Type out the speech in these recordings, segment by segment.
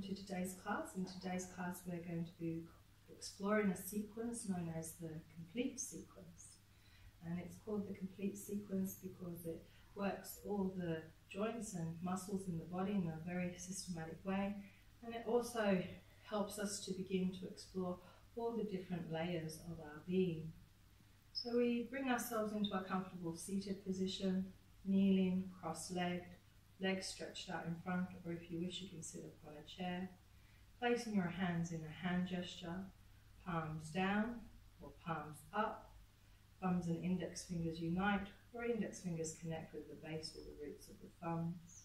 Welcome to today's class. In today's class, we're going to be exploring a sequence known as the complete sequence. And it's called the complete sequence because it works all the joints and muscles in the body in a very systematic way. And it also helps us to begin to explore all the different layers of our being. So we bring ourselves into a comfortable seated position, kneeling, cross-legged, legs stretched out in front, or if you wish, you can sit up on a chair. Placing your hands in a hand gesture, palms down or palms up, thumbs and index fingers unite, or index fingers connect with the base or the roots of the thumbs.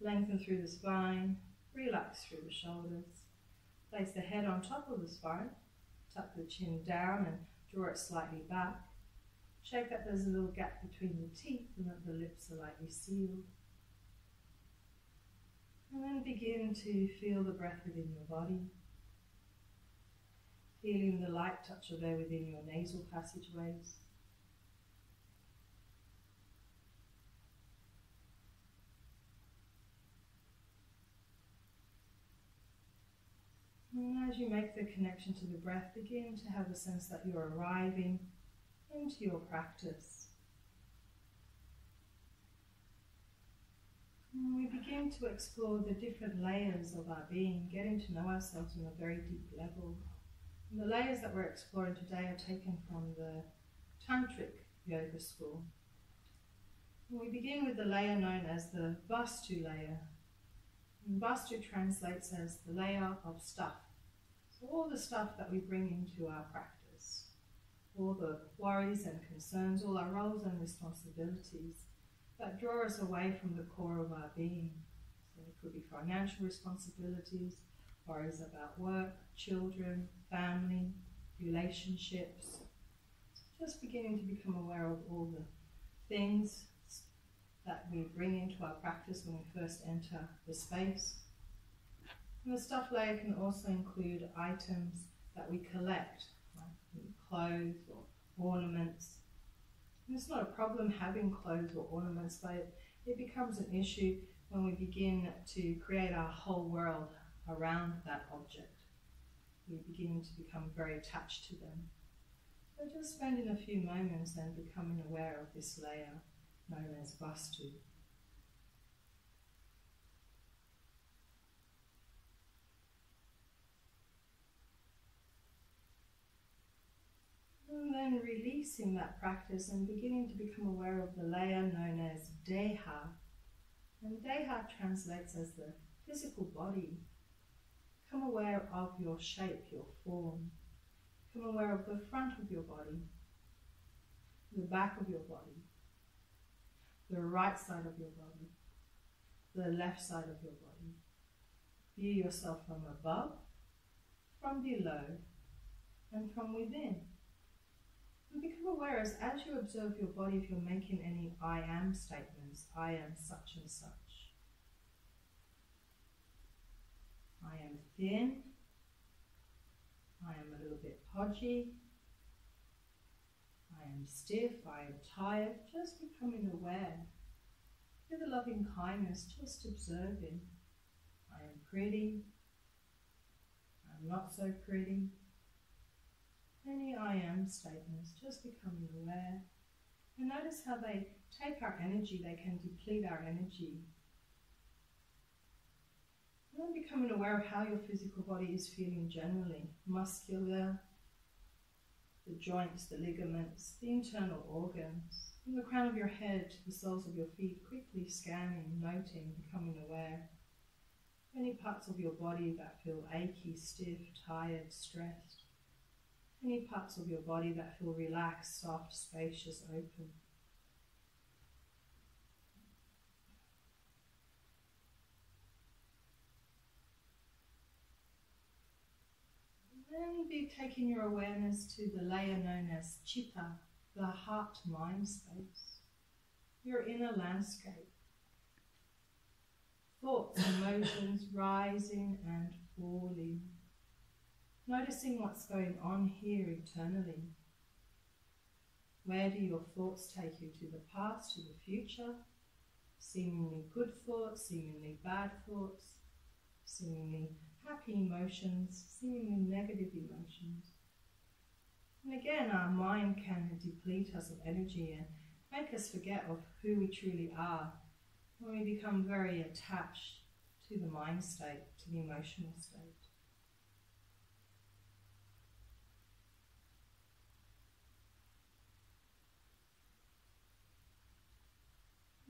Lengthen through the spine, relax through the shoulders. Place the head on top of the spine, tuck the chin down and draw it slightly back. Check that there's a little gap between the teeth and that the lips are lightly sealed. And then begin to feel the breath within your body. Feeling the light touch of air within your nasal passageways. And as you make the connection to the breath, begin to have a sense that you're arriving into your practice. We begin to explore the different layers of our being, getting to know ourselves on a very deep level. And the layers that we're exploring today are taken from the Tantric Yoga School. And we begin with the layer known as the Vastu layer. And Vastu translates as the layer of stuff. So all the stuff that we bring into our practice, all the worries and concerns, all our roles and responsibilities that draw us away from the core of our being. So it could be financial responsibilities, worries about work, children, family, relationships. Just beginning to become aware of all the things that we bring into our practice when we first enter the space. And the stuff layer can also include items that we collect, like clothes or ornaments, it's not a problem having clothes or ornaments, but it becomes an issue when we begin to create our whole world around that object. We begin to become very attached to them. So just spending a few moments and becoming aware of this layer known as Vastu. And then releasing that practice and beginning to become aware of the layer known as Deha. And Deha translates as the physical body. Become aware of your shape, your form. Become aware of the front of your body, the back of your body, the right side of your body, the left side of your body. View yourself from above, from below, and from within. Become aware as, as you observe your body, if you're making any I am statements, I am such and such. I am thin. I am a little bit podgy. I am stiff. I am tired. Just becoming aware. With a loving kindness, just observing. I am pretty. I'm not so pretty any I am statements, just becoming aware. And notice how they take our energy, they can deplete our energy. And then becoming aware of how your physical body is feeling generally muscular, the joints, the ligaments, the internal organs. From the crown of your head to the soles of your feet, quickly scanning, noting, becoming aware. Any parts of your body that feel achy, stiff, tired, stressed. Any parts of your body that feel relaxed, soft, spacious, open. then be taking your awareness to the layer known as chitta, the heart mind space, your inner landscape. Thoughts, emotions rising and falling. Noticing what's going on here internally. Where do your thoughts take you? To the past, to the future? Seemingly good thoughts, seemingly bad thoughts? seemingly happy emotions, seemingly negative emotions. And again, our mind can deplete us of energy and make us forget of who we truly are when we become very attached to the mind state, to the emotional state.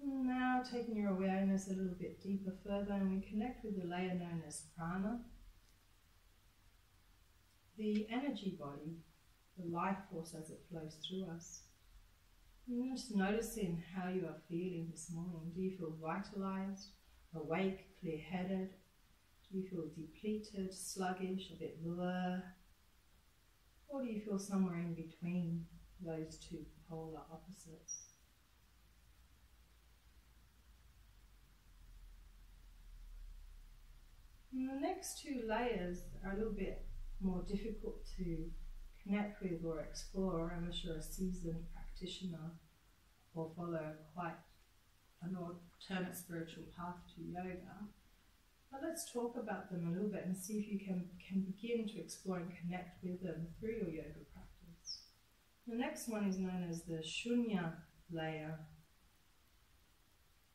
Now taking your awareness a little bit deeper further and we connect with the layer known as prana, the energy body, the life force as it flows through us. And just noticing how you are feeling this morning. Do you feel vitalized, awake, clear headed? Do you feel depleted, sluggish, a bit blur? Or do you feel somewhere in between those two polar opposites? And the next two layers are a little bit more difficult to connect with or explore unless you're a seasoned practitioner or follow quite an alternate spiritual path to yoga. But let's talk about them a little bit and see if you can, can begin to explore and connect with them through your yoga practice. The next one is known as the shunya layer,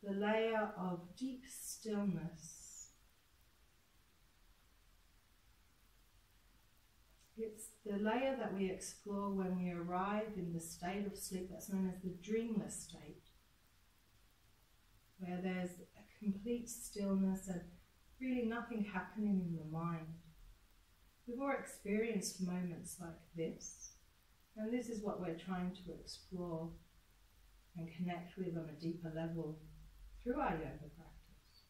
the layer of deep stillness It's the layer that we explore when we arrive in the state of sleep that's known as the dreamless state, where there's a complete stillness and really nothing happening in the mind. We've all experienced moments like this, and this is what we're trying to explore and connect with on a deeper level through our yoga practice.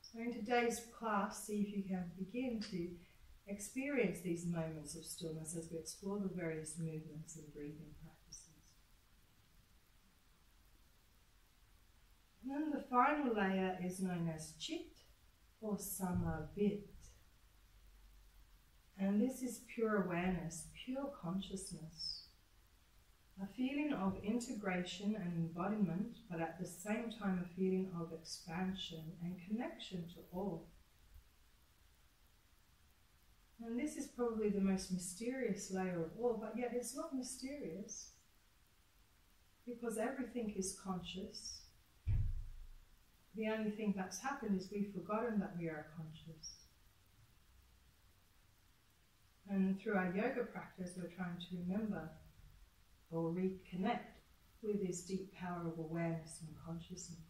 So, in today's class, see if you can begin to experience these moments of stillness as we explore the various movements and breathing practices. And then the final layer is known as chit or samavit. And this is pure awareness, pure consciousness. A feeling of integration and embodiment, but at the same time a feeling of expansion and connection to all. And this is probably the most mysterious layer of all, but yet it's not mysterious because everything is conscious. The only thing that's happened is we've forgotten that we are conscious. And through our yoga practice, we're trying to remember or reconnect with this deep power of awareness and consciousness.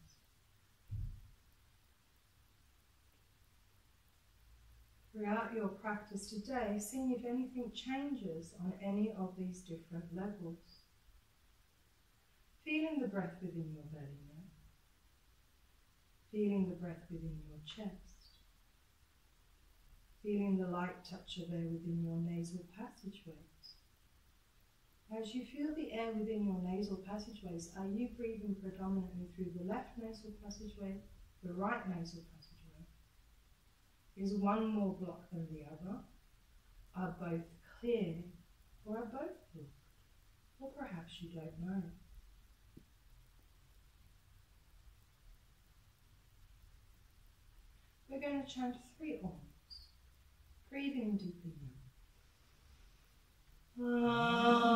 Throughout your practice today, seeing if anything changes on any of these different levels. Feeling the breath within your belly now. Feeling the breath within your chest. Feeling the light touch of air within your nasal passageways. As you feel the air within your nasal passageways, are you breathing predominantly through the left nasal passageway, the right nasal passageway? Is one more block than the other? Are both clear or are both blocked? Or perhaps you don't know. We're going to chant three Oms. breathing deeply now. Ah.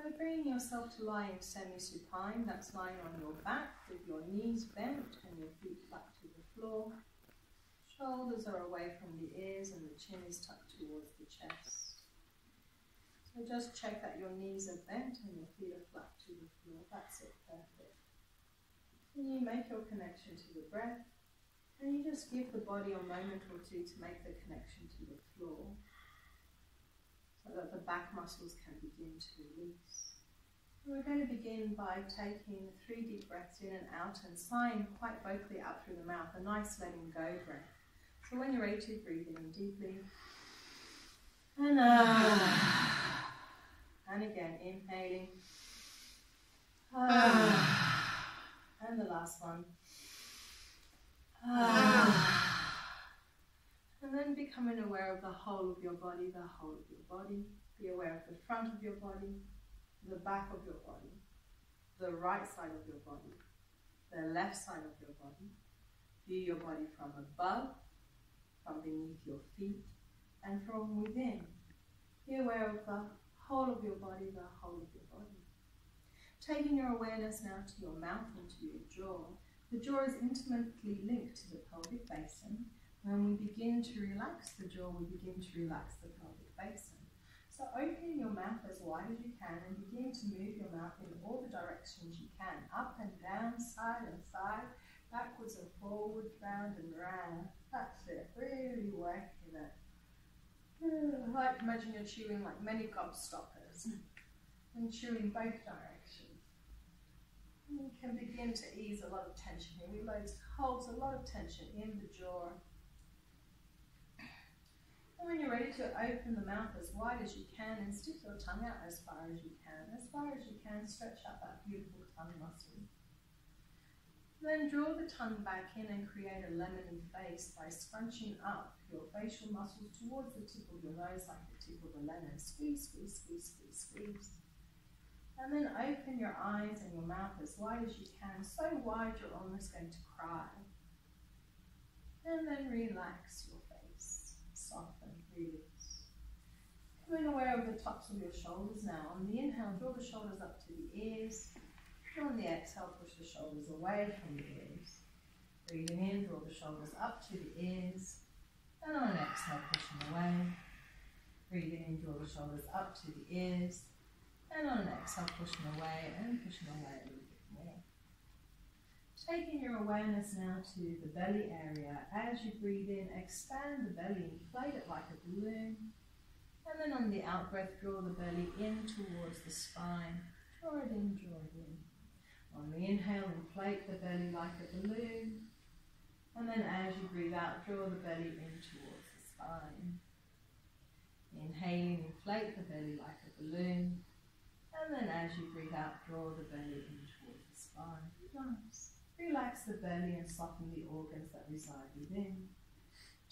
So bringing yourself to lie in semi-supine, that's lying on your back with your knees bent and your feet flat to the floor. Shoulders are away from the ears and the chin is tucked towards the chest. So just check that your knees are bent and your feet are flat to the floor. That's it, perfect. And you make your connection to the breath. And you just give the body a moment or two to make the connection to the floor so that the back muscles can begin to release. We're going to begin by taking three deep breaths in and out and sighing quite vocally out through the mouth, a nice letting go breath. So when you're ready to, breathe in deeply. And uh, and again, inhaling. Ah. And the last one. Ah. And then becoming aware of the whole of your body, the whole of your body. Be aware of the front of your body, the back of your body, the right side of your body, the left side of your body. View your body from above, from beneath your feet, and from within. Be aware of the whole of your body, the whole of your body. Taking your awareness now to your mouth and to your jaw. The jaw is intimately linked to the pelvic basin. When we begin to relax the jaw, we begin to relax the pelvic basin. So opening your mouth as wide as you can and begin to move your mouth in all the directions you can, up and down, side and side, backwards and forwards, round and round. That's it, really working it. like imagine you're chewing like many gobstoppers and chewing both directions. you can begin to ease a lot of tension here. We loads holds a lot of tension in the jaw. And when you're ready to open the mouth as wide as you can and stick your tongue out as far as you can, as far as you can, stretch out that beautiful tongue muscle. Then draw the tongue back in and create a lemony face by scrunching up your facial muscles towards the tip of your nose like the tip of a lemon. Squeeze, squeeze, squeeze, squeeze, squeeze. And then open your eyes and your mouth as wide as you can, so wide you're almost going to cry. And then relax your. Soften, release. Becoming aware of the tops of your shoulders now. On the inhale, draw the shoulders up to the ears. On the exhale, push the shoulders away from the ears. Breathing in, draw the shoulders up to the ears. And on an exhale, pushing away. Breathing in, draw the shoulders up to the ears. And on an exhale, pushing away and pushing away a little bit more. Taking your awareness now to the belly area. As you breathe in, expand the belly, inflate it like a balloon. And then on the out breath, draw the belly in towards the spine. Draw it in, draw it in. On the inhale, inflate the belly like a balloon. And then as you breathe out, draw the belly in towards the spine. Inhaling, inflate the belly like a balloon. And then as you breathe out, draw the belly in towards the spine. Relax the belly and soften the organs that reside within.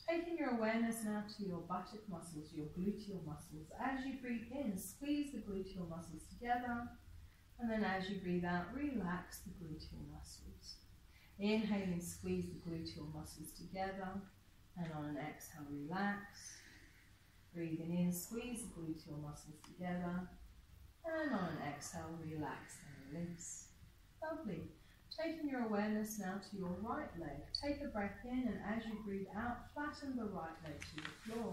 Taking your awareness now to your buttock muscles, your gluteal muscles. As you breathe in, squeeze the gluteal muscles together. And then as you breathe out, relax the gluteal muscles. Inhaling, squeeze the gluteal muscles together. And on an exhale, relax. Breathing in, squeeze the gluteal muscles together. And on an exhale, relax and release. Lovely. Taking your awareness now to your right leg. Take a breath in and as you breathe out, flatten the right leg to the floor.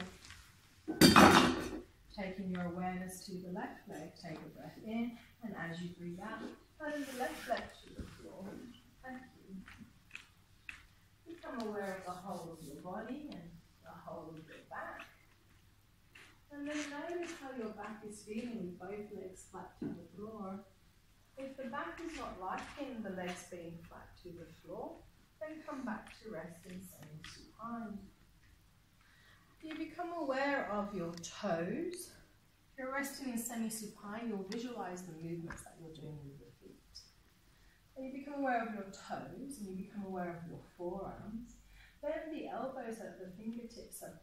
Taking your awareness to the left leg, take a breath in and as you breathe out, turn the left leg to the floor. Thank you. Become aware of the whole of your body and the whole of your back. And then notice how your back is feeling with both legs flat to the floor. If the back is not liking the legs being flat to the floor, then come back to rest in semi-supine. You become aware of your toes if you're resting in semi-supine, you'll visualize the movements that you're doing with your feet. And you become aware of your toes and you become aware of your forearms. Then the elbows at the fingertips are,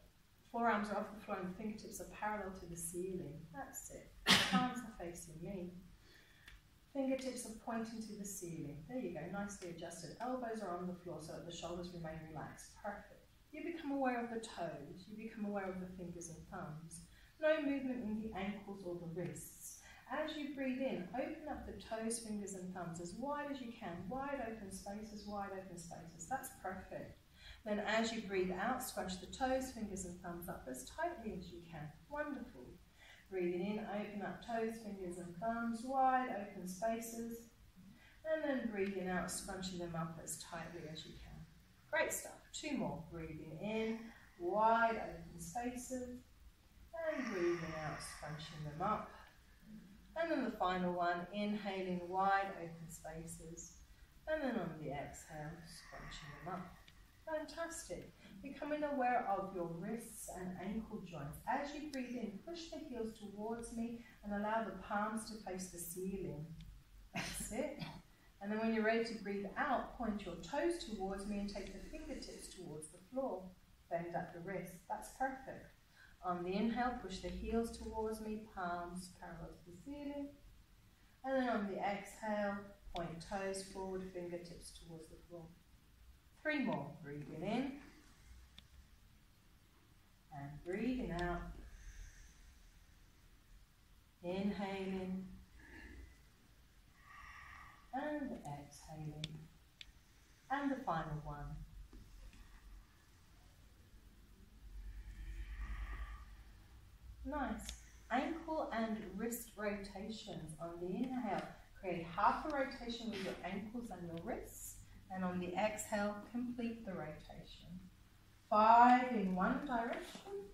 forearms are off the floor and the fingertips are parallel to the ceiling. That's it. The palms are facing me. Fingertips are pointing to the ceiling. There you go, nicely adjusted. Elbows are on the floor so that the shoulders remain relaxed. Perfect. You become aware of the toes. You become aware of the fingers and thumbs. No movement in the ankles or the wrists. As you breathe in, open up the toes, fingers, and thumbs as wide as you can. Wide open spaces, wide open spaces. That's perfect. Then as you breathe out, scrunch the toes, fingers, and thumbs up as tightly as you can. Wonderful. Breathing in, open up toes, fingers and thumbs, wide open spaces. And then breathing out, scrunching them up as tightly as you can. Great stuff. Two more. Breathing in, wide open spaces. And breathing out, scrunching them up. And then the final one, inhaling wide open spaces. And then on the exhale, scrunching them up. Fantastic. Becoming aware of your wrists and ankle joints. As you breathe in, push the heels towards me and allow the palms to face the ceiling. That's it. And then when you're ready to breathe out, point your toes towards me and take the fingertips towards the floor. Bend at the wrist. That's perfect. On the inhale, push the heels towards me, palms parallel to the ceiling. And then on the exhale, point toes forward, fingertips towards the floor. Three more. Breathing in. And breathing out. Inhaling. And exhaling. And the final one. Nice. Ankle and wrist rotations. On the inhale, create half a rotation with your ankles and your wrists. And on the exhale, complete the rotation. Five in one direction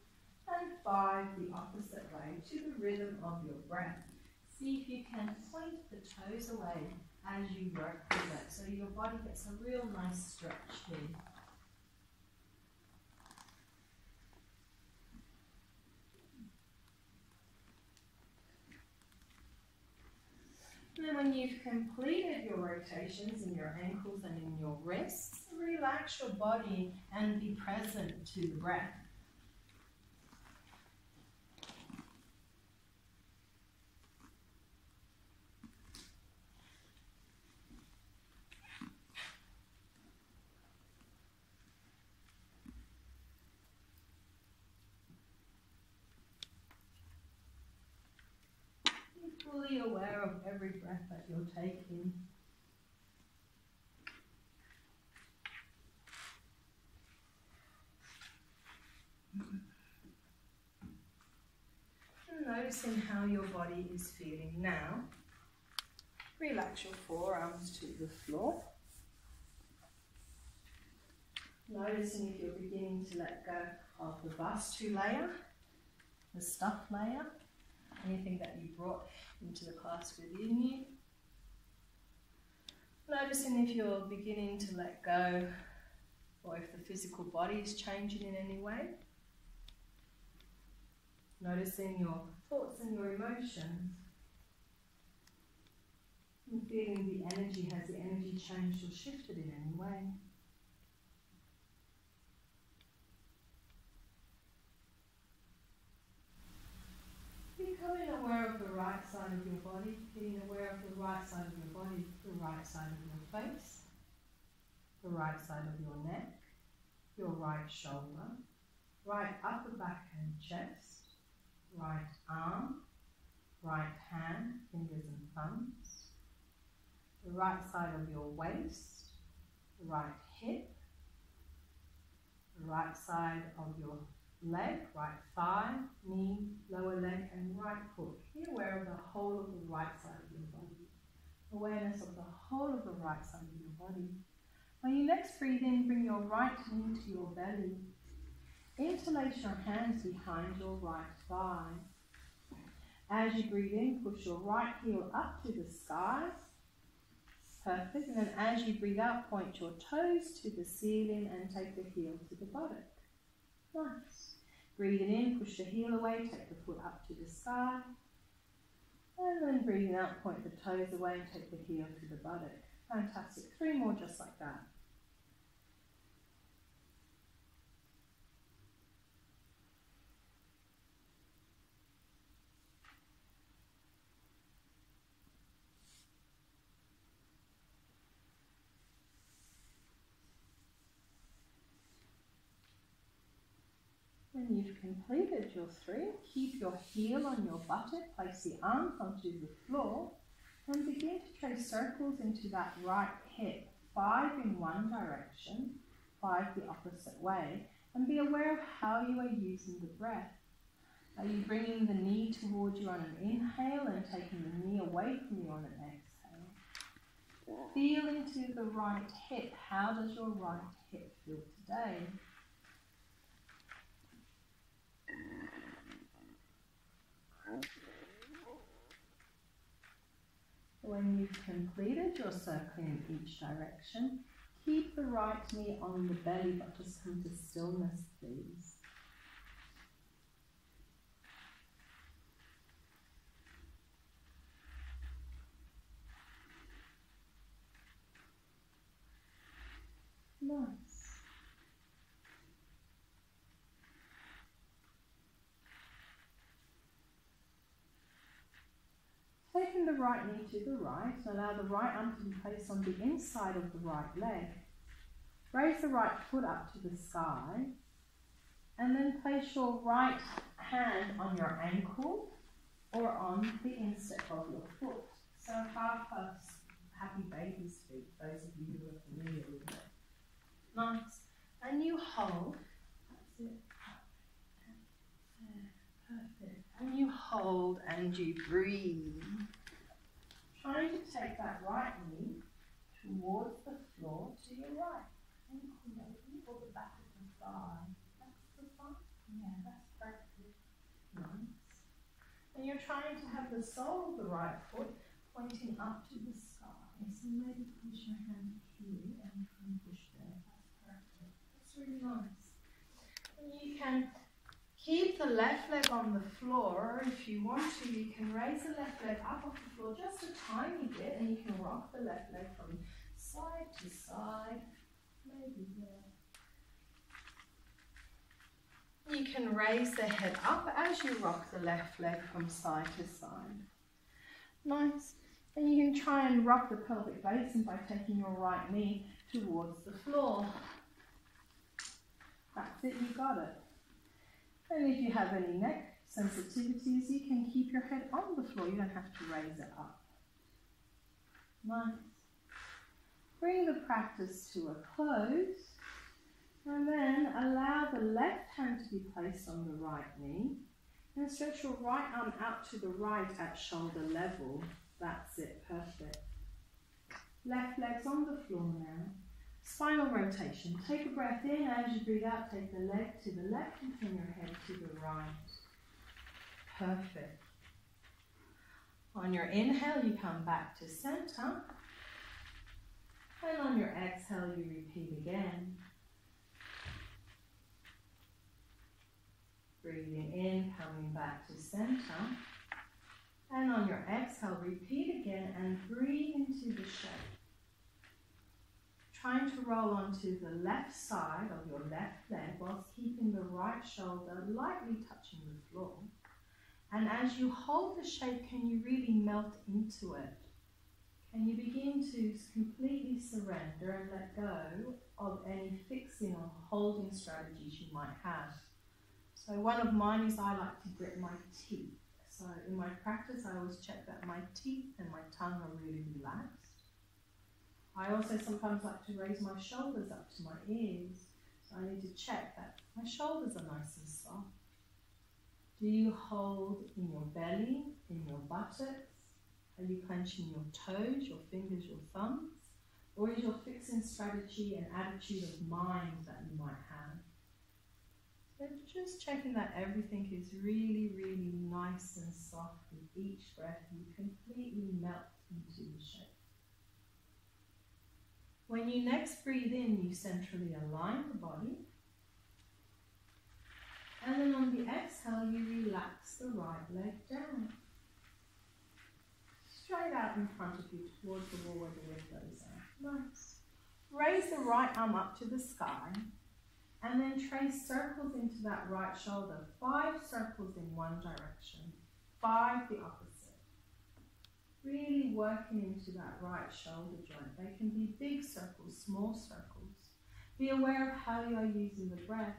and five the opposite way to the rhythm of your breath. See if you can point the toes away as you work with it so your body gets a real nice stretch here. And then when you've completed your rotations in your ankles and in your wrists, relax your body and be present to the breath. fully aware of every breath that you're taking. Noticing how your body is feeling now. Relax your forearms to the floor. Noticing if you're beginning to let go of the Vastu layer, the stuff layer, anything that you brought into the class within you. Noticing if you're beginning to let go or if the physical body is changing in any way. Noticing your thoughts and your emotions. And feeling the energy, has the energy changed or shifted in any way? Becoming aware of the right side of your body, being aware of the right side of your body, the right side of your face, the right side of your neck, your right shoulder, right upper back and chest, right arm, right hand, fingers and thumbs, the right side of your waist, the right hip, the right side of your leg, right thigh, knee, lower leg, and right foot. Be aware of the whole of the right side of your body. Awareness of the whole of the right side of your body. When you next breathe in, bring your right knee to your belly. Interlace your hands behind your right thigh. As you breathe in, push your right heel up to the sky. Perfect. And then as you breathe out, point your toes to the ceiling and take the heel to the buttock. Nice. Breathing in, push the heel away, take the foot up to the sky. And then breathing out, point the toes away and take the heel to the buttock. Fantastic. Three more just like that. You've completed your three, keep your heel on your buttock, place the arms onto the floor, and begin to trace circles into that right hip, five in one direction, five the opposite way, and be aware of how you are using the breath. Are you bringing the knee towards you on an inhale and taking the knee away from you on an exhale? Feel into the right hip. How does your right hip feel today? When you've completed your circle in each direction, keep the right knee on the belly, but just come to stillness, please. Nice. Taking the right knee to the right, allow the right arm to be placed on the inside of the right leg. Raise the right foot up to the sky, and then place your right hand on your ankle or on the instep of your foot. So half a happy baby's feet, those of you who are familiar with it. Nice. And you hold. That's it. Perfect. And you hold and you breathe. Trying to take that right knee towards the floor to your right. Ankle maybe, or the back of the thigh. That's the thigh? Yeah, that's perfect. Nice. And you're trying to have the sole of the right foot pointing up to the sky. So maybe push your hand here and try and push there. That's perfect. That's really nice. And you can Keep the left leg on the floor. If you want to, you can raise the left leg up off the floor just a tiny bit and you can rock the left leg from side to side. Maybe there. You can raise the head up as you rock the left leg from side to side. Nice. And you can try and rock the pelvic basin by taking your right knee towards the floor. That's it, you got it. And if you have any neck sensitivities, you can keep your head on the floor. You don't have to raise it up. Nice. Bring the practice to a close. And then allow the left hand to be placed on the right knee. And stretch your right arm out to the right at shoulder level. That's it, perfect. Left leg's on the floor now. Spinal rotation. Take a breath in. As you breathe out, take the leg to the left and turn your head to the right. Perfect. On your inhale, you come back to center. And on your exhale, you repeat again. Breathing in, coming back to center. And on your exhale, repeat again and breathe into the shape trying to roll onto the left side of your left leg whilst keeping the right shoulder lightly touching the floor. And as you hold the shape, can you really melt into it? Can you begin to completely surrender and let go of any fixing or holding strategies you might have? So, one of mine is I like to grip my teeth. So, in my practice, I always check that my teeth and my tongue are really relaxed. I also sometimes like to raise my shoulders up to my ears. So I need to check that my shoulders are nice and soft. Do you hold in your belly, in your buttocks? Are you clenching your toes, your fingers, your thumbs? Or is your fixing strategy an attitude of mind that you might have? So just checking that everything is really, really nice and soft with each breath. You completely melt into the shape. When you next breathe in, you centrally align the body. And then on the exhale, you relax the right leg down. Straight out in front of you towards the wall where the windows are. Nice. Raise the right arm up to the sky and then trace circles into that right shoulder. Five circles in one direction, five the opposite really working into that right shoulder joint. They can be big circles, small circles. Be aware of how you are using the breath.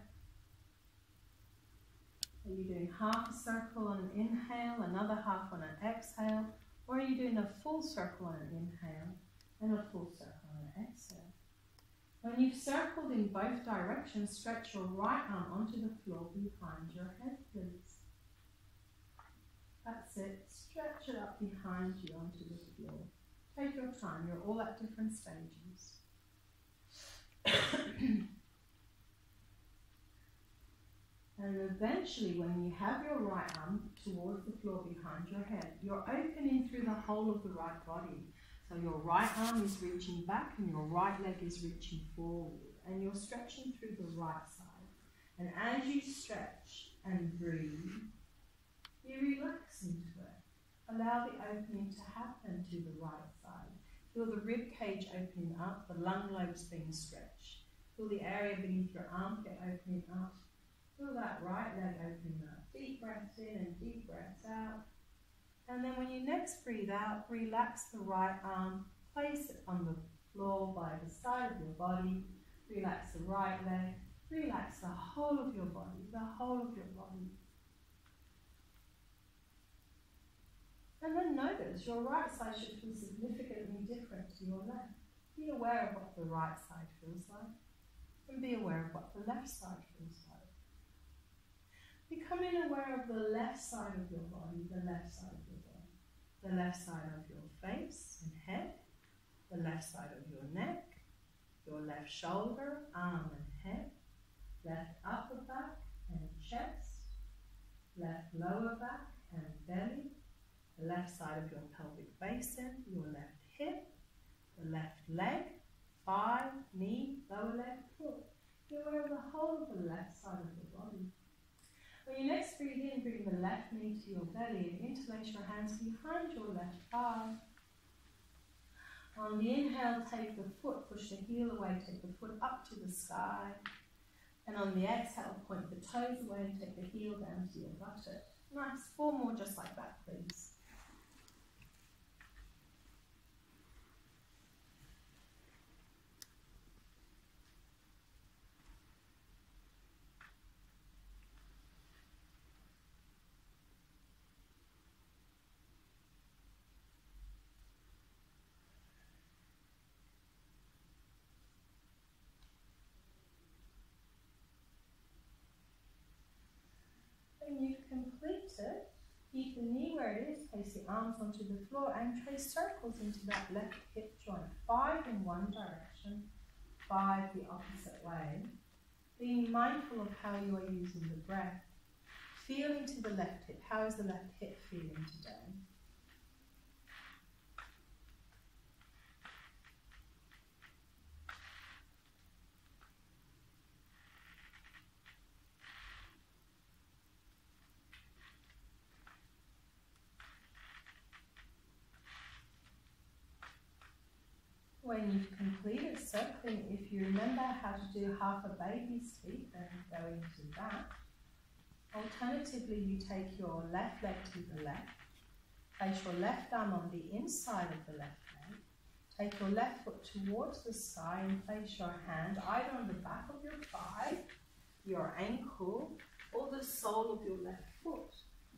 Are you doing half a circle on an inhale, another half on an exhale, or are you doing a full circle on an inhale and a full circle on an exhale? When you've circled in both directions, stretch your right arm onto the floor behind your head, please. That's it. Stretch it up behind you onto the floor. Take your time. You're all at different stages. and eventually, when you have your right arm towards the floor behind your head, you're opening through the whole of the right body. So your right arm is reaching back and your right leg is reaching forward. And you're stretching through the right side. And as you stretch and breathe, you relax into. Allow the opening to happen to the right side. Feel the rib cage opening up, the lung lobes being stretched. Feel the area beneath your armpit opening up. Feel that right leg opening up. Deep breaths in and deep breaths out. And then when you next breathe out, relax the right arm, place it on the floor by the side of your body. Relax the right leg. Relax the whole of your body, the whole of your body. And then notice your right side should feel significantly different to your left. Be aware of what the right side feels like, and be aware of what the left side feels like. Becoming aware of the left side of your body, the left side of your body, the left side of your face and head, the left side of your neck, your left shoulder, arm and head, left upper back and chest, left lower back and belly, the left side of your pelvic basin, your left hip, the left leg, thigh, knee, lower leg, foot. You're of the whole of the left side of your body. When you next breathe in, bring the left knee to your belly and interlace your hands behind your left thigh. On the inhale, take the foot, push the heel away, take the foot up to the sky. And on the exhale, point the toes away and take the heel down to your buttock. Nice, four more just like that, please. When you've completed, keep the knee where it is, place the arms onto the floor and trace circles into that left hip joint. Five in one direction, five the opposite way. Being mindful of how you are using the breath. Feel into the left hip. How is the left hip feeling today? When you've completed circling, if you remember how to do half a baby's teeth, then go into that. Alternatively, you take your left leg to the left, place your left arm on the inside of the left leg, take your left foot towards the sky and place your hand either on the back of your thigh, your ankle, or the sole of your left foot.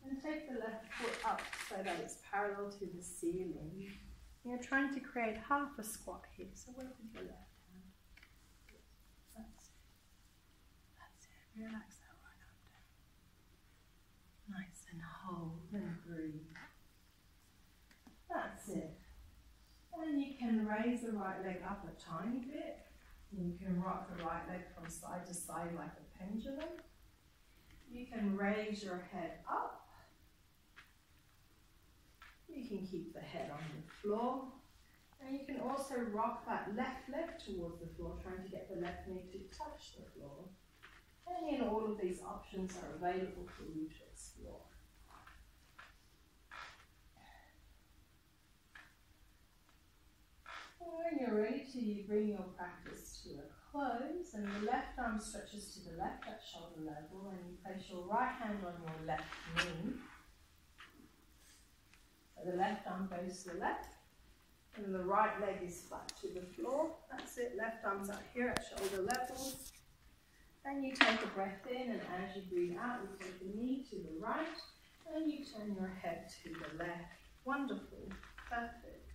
And take the left foot up so that it's parallel to the ceiling. You're trying to create half a squat here. So work with your left hand. That's it. That's it. Relax that right arm down. Nice and hold and breathe. That's it. And you can raise the right leg up a tiny bit. You can rock the right leg from side to side like a pendulum. You can raise your head up you can keep the head on the floor. And you can also rock that left leg towards the floor, trying to get the left knee to touch the floor. And all of these options are available for you to explore. When you're ready to, bring your practice to a close, and the left arm stretches to the left at shoulder level, and you place your right hand on your left knee the left arm goes to the left, and the right leg is flat to the floor. That's it. Left arm's up here at shoulder level. Then you take a breath in, and as you breathe out, you take the knee to the right, and you turn your head to the left. Wonderful. Perfect.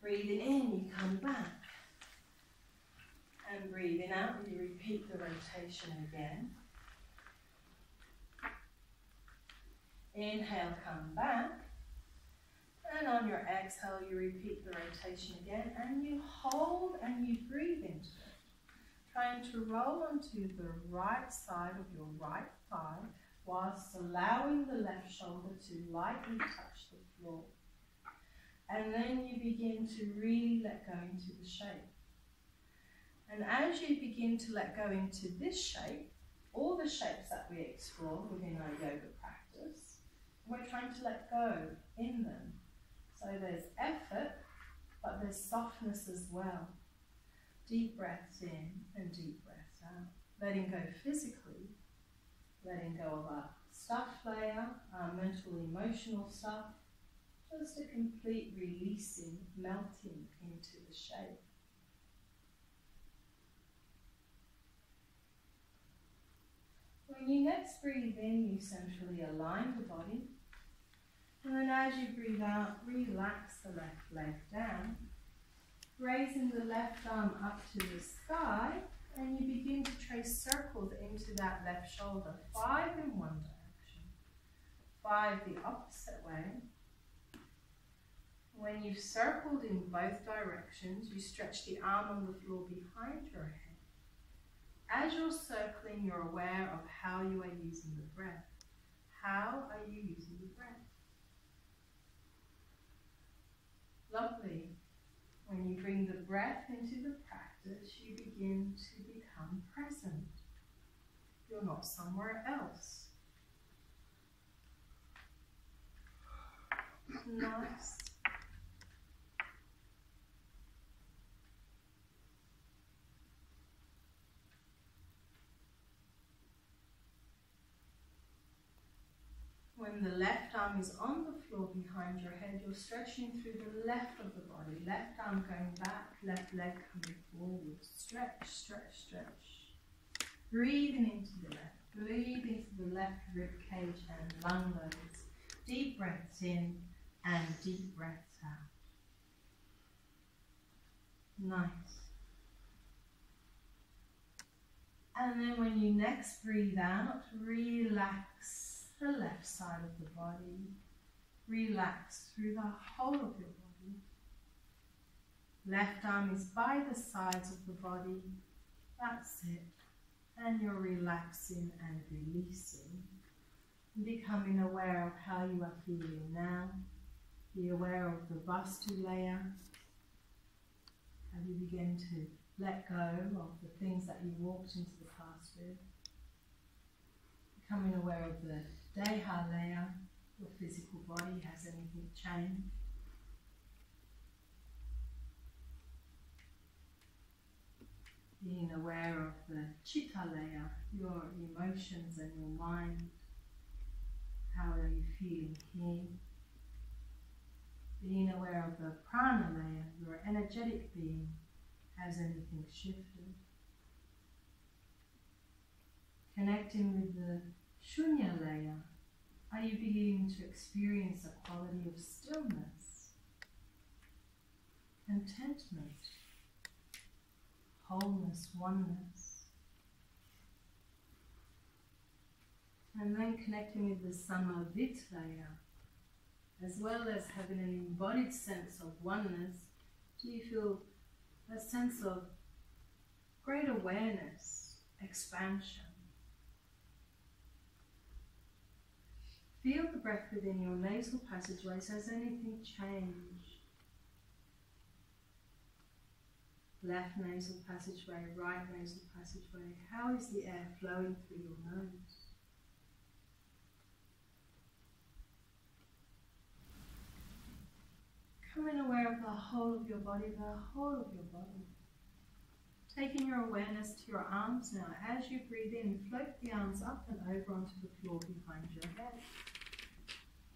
Breathing in, you come back. And breathing out, you repeat the rotation again. Inhale, come back. And on your exhale, you repeat the rotation again and you hold and you breathe into it. Trying to roll onto the right side of your right thigh whilst allowing the left shoulder to lightly touch the floor. And then you begin to really let go into the shape. And as you begin to let go into this shape, all the shapes that we explore within our yoga practice, we're trying to let go in them. So there's effort, but there's softness as well. Deep breaths in and deep breaths out. Letting go physically, letting go of our stuff layer, our mental, emotional stuff, just a complete releasing, melting into the shape. When you next breathe in, you centrally align the body. And then as you breathe out, relax the left leg down, raising the left arm up to the sky, and you begin to trace circles into that left shoulder. Five in one direction, five the opposite way. When you've circled in both directions, you stretch the arm on the floor behind your head. As you're circling, you're aware of how you are using the breath. How are you using the breath? Lovely. When you bring the breath into the practice, you begin to become present. You're not somewhere else. Nice. When the left arm is on the floor behind your head, you're stretching through the left of the body. Left arm going back, left leg coming forward. Stretch, stretch, stretch. Breathing into the left. Breathe into the left rib cage and lung lobes. Deep breaths in and deep breaths out. Nice. And then when you next breathe out, relax the left side of the body. Relax through the whole of your body. Left arm is by the sides of the body. That's it. And you're relaxing and releasing. Becoming aware of how you are feeling now. Be aware of the vastu layer. How you begin to let go of the things that you walked into the past with. Becoming aware of the Deha layer, your physical body, has anything changed? Being aware of the chitta layer, your emotions and your mind. How are you feeling here? Being aware of the prana layer, your energetic being. Has anything shifted? Connecting with the Shunya layer, are you beginning to experience a quality of stillness, contentment, wholeness, oneness? And then connecting with the Samavit layer, as well as having an embodied sense of oneness, do you feel a sense of great awareness, expansion? Feel the breath within your nasal passageways. Has anything changed? Left nasal passageway, right nasal passageway. How is the air flowing through your nose? Becoming aware of the whole of your body, the whole of your body. Taking your awareness to your arms now. As you breathe in, float the arms up and over onto the floor behind your head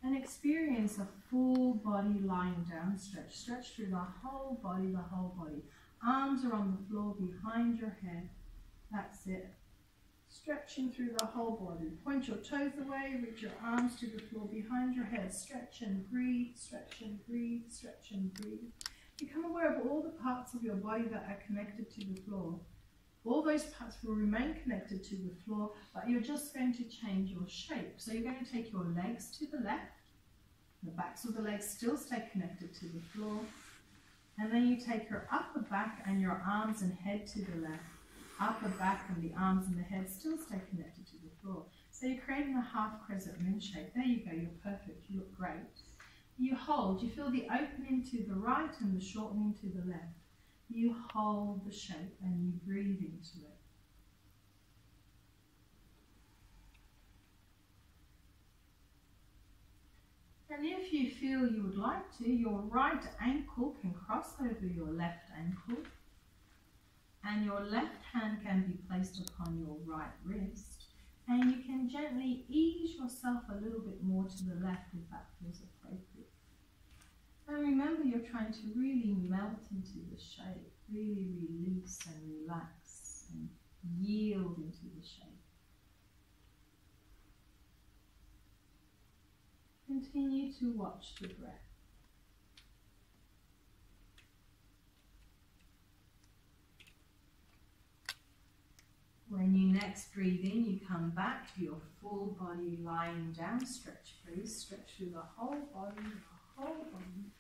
and experience a full body lying down stretch. Stretch through the whole body, the whole body. Arms are on the floor behind your head. That's it. Stretching through the whole body. Point your toes away, reach your arms to the floor behind your head. Stretch and breathe, stretch and breathe, stretch and breathe. Become aware of all the parts of your body that are connected to the floor. All those parts will remain connected to the floor, but you're just going to change your shape. So you're going to take your legs to the left, the backs of the legs still stay connected to the floor, and then you take your upper back and your arms and head to the left. Upper back and the arms and the head still stay connected to the floor. So you're creating a half crescent moon shape. There you go, you're perfect, you look great. You hold, you feel the opening to the right and the shortening to the left. You hold the shape and you breathe into it. And if you feel you would like to, your right ankle can cross over your left ankle and your left hand can be placed upon your right wrist and you can gently ease yourself a little bit more to the left if that feels appropriate. And remember you're trying to really melt into the shape, really release and relax and yield into the shape. Continue to watch the breath. When you next breathe in, you come back to your full body lying down. Stretch, please. Stretch through the whole body, the whole body.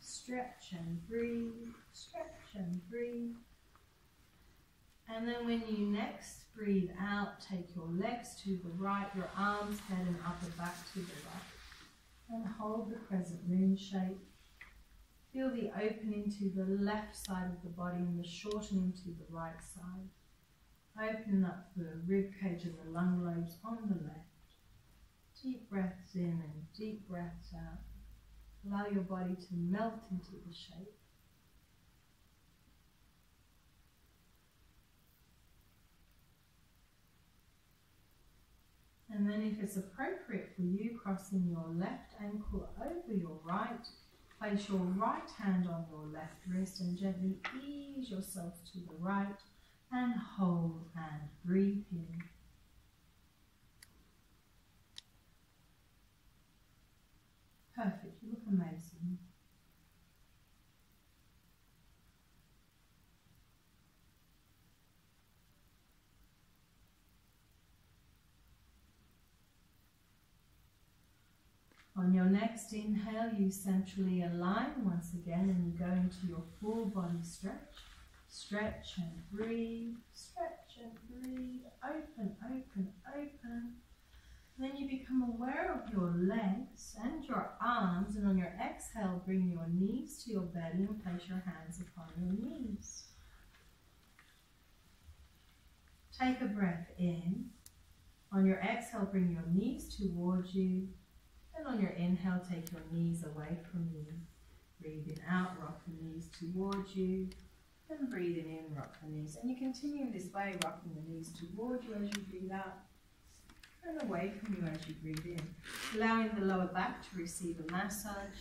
Stretch and breathe, stretch and breathe. And then when you next breathe out, take your legs to the right, your arms, head and upper back to the right. And hold the crescent moon shape. Feel the opening to the left side of the body and the shortening to the right side. Open up the rib cage and the lung lobes on the left. Deep breaths in and deep breaths out. Allow your body to melt into the shape. And then if it's appropriate for you, crossing your left ankle over your right, place your right hand on your left wrist and gently ease yourself to the right and hold and breathe in. Perfect, you look amazing. On your next inhale, you centrally align once again and you go into your full body stretch. Stretch and breathe, stretch and breathe, open, open, open. Then you become aware of your legs and your arms, and on your exhale, bring your knees to your belly and place your hands upon your knees. Take a breath in. On your exhale, bring your knees towards you. And on your inhale, take your knees away from you. Breathing out, rock the knees towards you. And breathing in, rock the knees. And you continue this way, rocking the knees towards you as you breathe out and away from you as you breathe in. Allowing the lower back to receive a massage.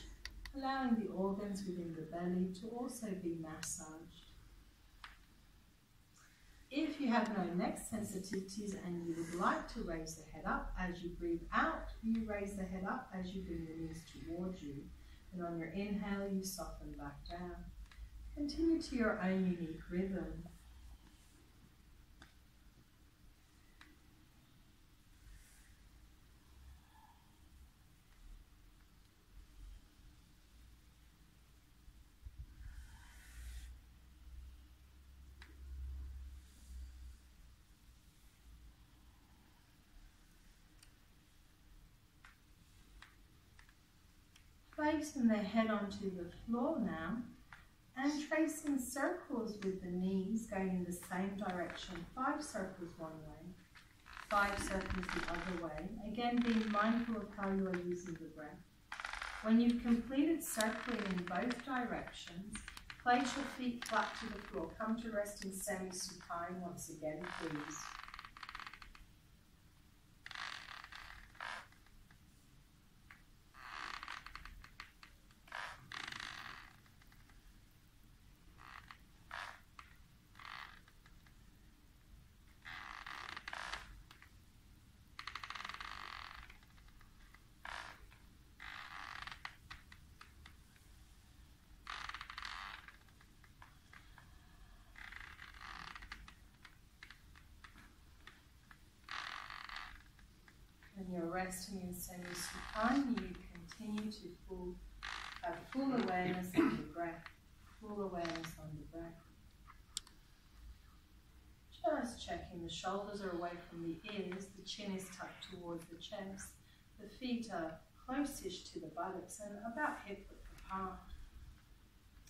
Allowing the organs within the belly to also be massaged. If you have no neck sensitivities and you would like to raise the head up, as you breathe out, you raise the head up as you bring the knees towards you. And on your inhale, you soften back down. Continue to your own unique rhythm. Placing the head onto the floor now and tracing circles with the knees going in the same direction. Five circles one way, five circles the other way. Again, being mindful of how you are using the breath. When you've completed circling in both directions, place your feet flat to the floor. Come to rest in semi-supine once again, please. Resting in semi-supine, you continue to full, have uh, full awareness of your breath, full awareness on the breath. Just checking the shoulders are away from the ears, the chin is tucked towards the chest, the feet are closest to the buttocks and about hip width apart.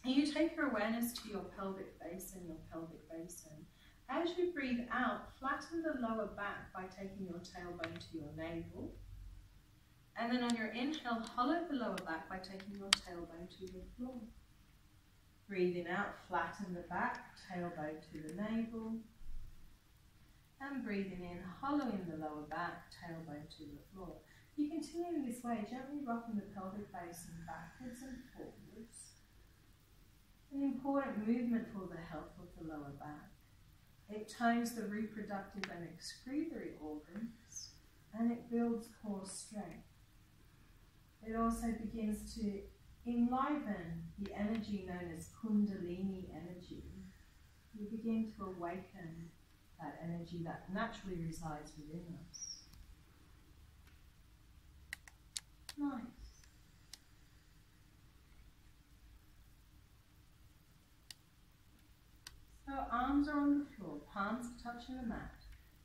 You take your awareness to your pelvic basin, your pelvic basin. As you breathe out, flatten the lower back by taking your tailbone to your navel. And then on your inhale, hollow the lower back by taking your tailbone to the floor. Breathing out, flatten the back, tailbone to the navel. And breathing in, hollowing the lower back, tailbone to the floor. You continue in this way, gently rocking the pelvic basin backwards and forwards. An important movement for the health of the lower back. It tones the reproductive and excretory organs and it builds core strength. It also begins to enliven the energy known as Kundalini energy. You begin to awaken that energy that naturally resides within us. Nice. So arms are on the floor, palms are touching the mat.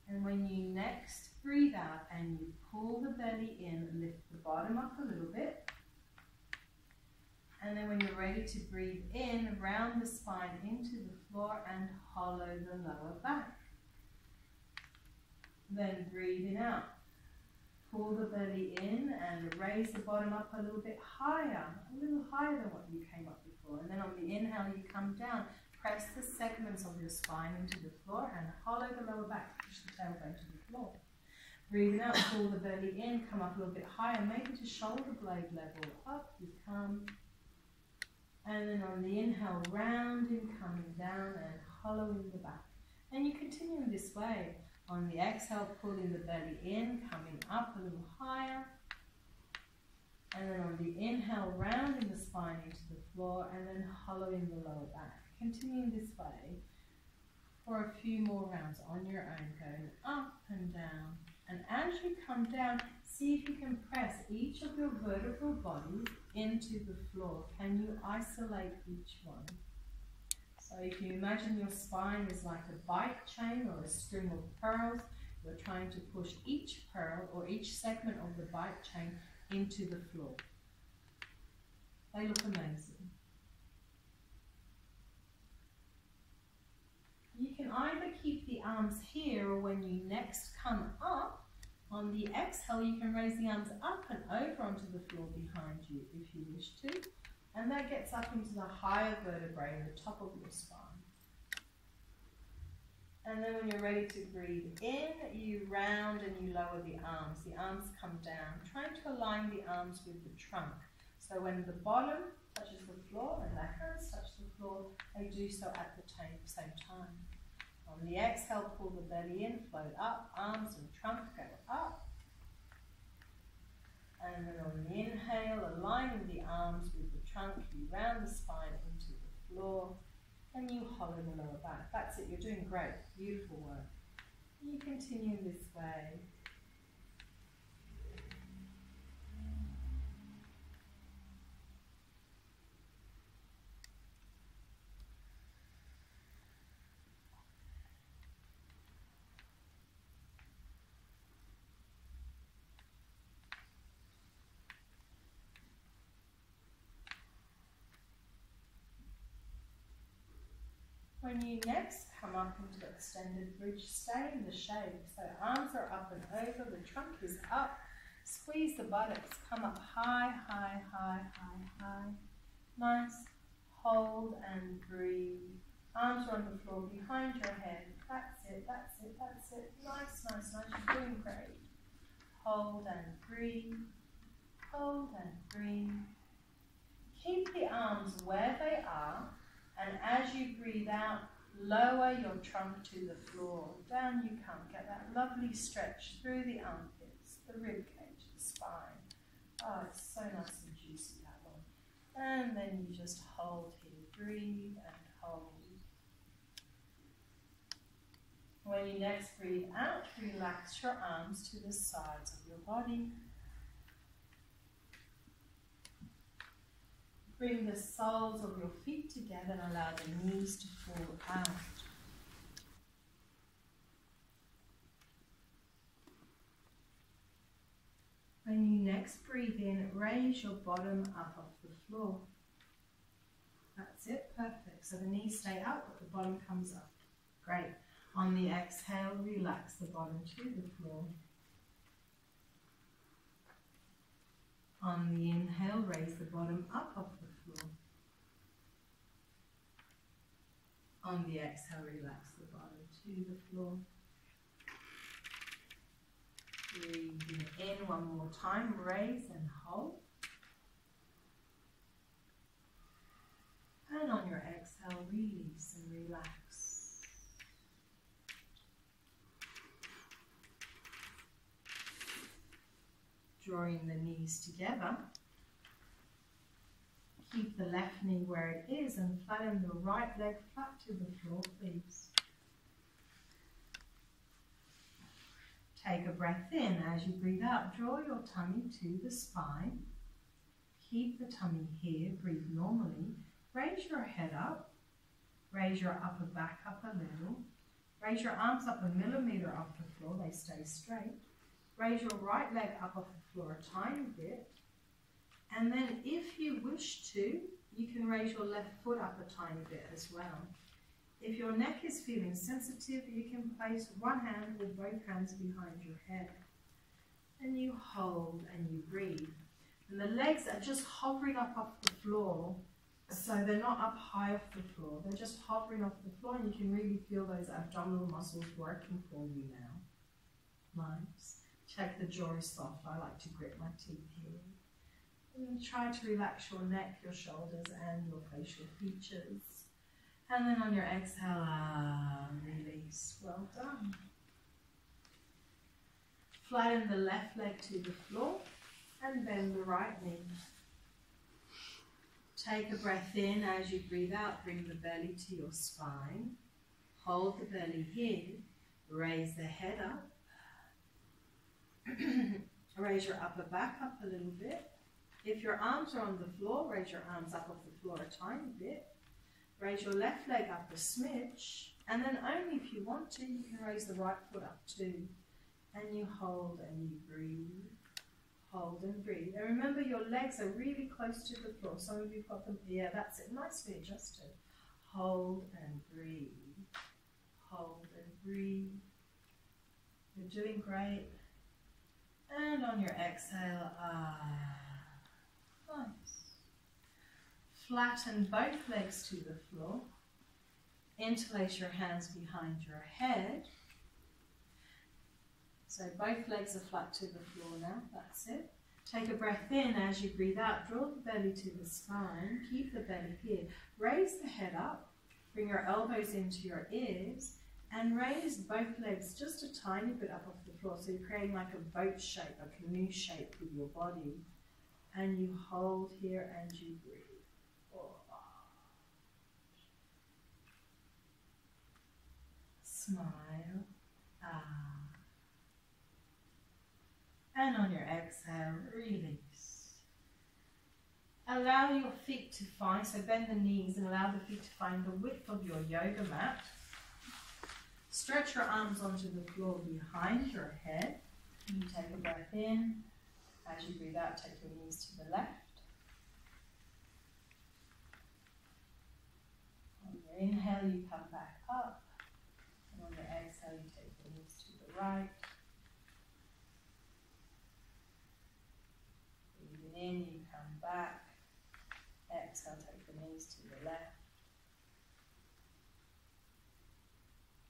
And when you next breathe out and you pull the belly in, lift the bottom up a little bit. And then when you're ready to breathe in, round the spine into the floor and hollow the lower back. Then breathing out. Pull the belly in and raise the bottom up a little bit higher, a little higher than what you came up before. And then on the inhale, you come down. Press the segments of your spine into the floor and hollow the lower back, push the tailbone to the floor. Breathing out, pull the belly in, come up a little bit higher, maybe to shoulder blade level. Up you come. And then on the inhale, rounding, coming down and hollowing the back. And you continue in this way. On the exhale, pulling the belly in, coming up a little higher. And then on the inhale, rounding the spine into the floor and then hollowing the lower back. Continuing this way for a few more rounds on your own, going up and down. And as you come down, see if you can press each of your vertebral bodies into the floor. Can you isolate each one? So if you imagine your spine is like a bike chain or a string of pearls, you're trying to push each pearl or each segment of the bike chain into the floor. They look amazing. You can either keep the arms here or when you next come up, on the exhale you can raise the arms up and over onto the floor behind you if you wish to. And that gets up into the higher vertebrae the top of your spine. And then when you're ready to breathe in, you round and you lower the arms. The arms come down, trying to align the arms with the trunk. So when the bottom touches the floor and the hands touch the floor, they do so at the same time. On the exhale, pull the belly in, float up, arms and trunk go up. And then on the inhale, aligning the arms with the trunk, you round the spine into the floor, and you hollow the lower back. That's it, you're doing great, beautiful work. You continue this way. When you next come up into extended bridge, stay in the shade. So arms are up and over, the trunk is up. Squeeze the buttocks, come up high, high, high, high, high. Nice. Hold and breathe. Arms are on the floor behind your head. That's it, that's it, that's it. Nice, nice, nice. You're doing great. Hold and breathe. Hold and breathe. Keep the arms where they are and as you breathe out, lower your trunk to the floor. Down you come. Get that lovely stretch through the armpits, the rib cage, the spine. Oh, it's so nice and juicy, that one. And then you just hold here. Breathe and hold. When you next breathe out, relax your arms to the sides of your body Bring the soles of your feet together and allow the knees to fall out. When you next breathe in, raise your bottom up off the floor. That's it, perfect. So the knees stay out, but the bottom comes up. Great. On the exhale, relax the bottom to the floor. On the inhale, raise the bottom up off the floor. On the exhale, relax the bottom to the floor. Breathing in one more time, raise and hold. And on your exhale, release and relax. Drawing the knees together. Keep the left knee where it is and flatten the right leg flat to the floor, please. Take a breath in. As you breathe out, draw your tummy to the spine. Keep the tummy here. Breathe normally. Raise your head up. Raise your upper back up a little. Raise your arms up a millimeter off the floor. They stay straight. Raise your right leg up off the floor a tiny bit. And then if you wish to, you can raise your left foot up a tiny bit as well. If your neck is feeling sensitive, you can place one hand or both hands behind your head. And you hold and you breathe. And the legs are just hovering up off the floor. So they're not up high off the floor. They're just hovering off the floor and you can really feel those abdominal muscles working for you now. Nice. Check the jaw is soft. I like to grit my teeth here. Try to relax your neck, your shoulders and your facial features. And then on your exhale, uh, release. Well done. Flatten the left leg to the floor and bend the right knee. Take a breath in as you breathe out. Bring the belly to your spine. Hold the belly here. Raise the head up. raise your upper back up a little bit. If your arms are on the floor, raise your arms up off the floor a tiny bit. Raise your left leg up a smidge, and then only if you want to, you can raise the right foot up too. And you hold and you breathe. Hold and breathe. And remember your legs are really close to the floor. Some of you have got them, yeah, that's it, nicely adjusted. Hold and breathe. Hold and breathe. You're doing great. And on your exhale, ah, Flatten both legs to the floor. Interlace your hands behind your head. So both legs are flat to the floor now. That's it. Take a breath in as you breathe out. Draw the belly to the spine. Keep the belly here. Raise the head up. Bring your elbows into your ears. And raise both legs just a tiny bit up off the floor. So you're creating like a boat shape, a canoe shape with your body. And you hold here and you breathe. smile. Ah. And on your exhale, release. Allow your feet to find, so bend the knees and allow the feet to find the width of your yoga mat. Stretch your arms onto the floor behind your head. You take a breath in. As you breathe out, take your knees to the left. On your inhale, you come back up And on your exhale, you take the knees to the right. Breathing in, you come back. Exhale, take the knees to the left.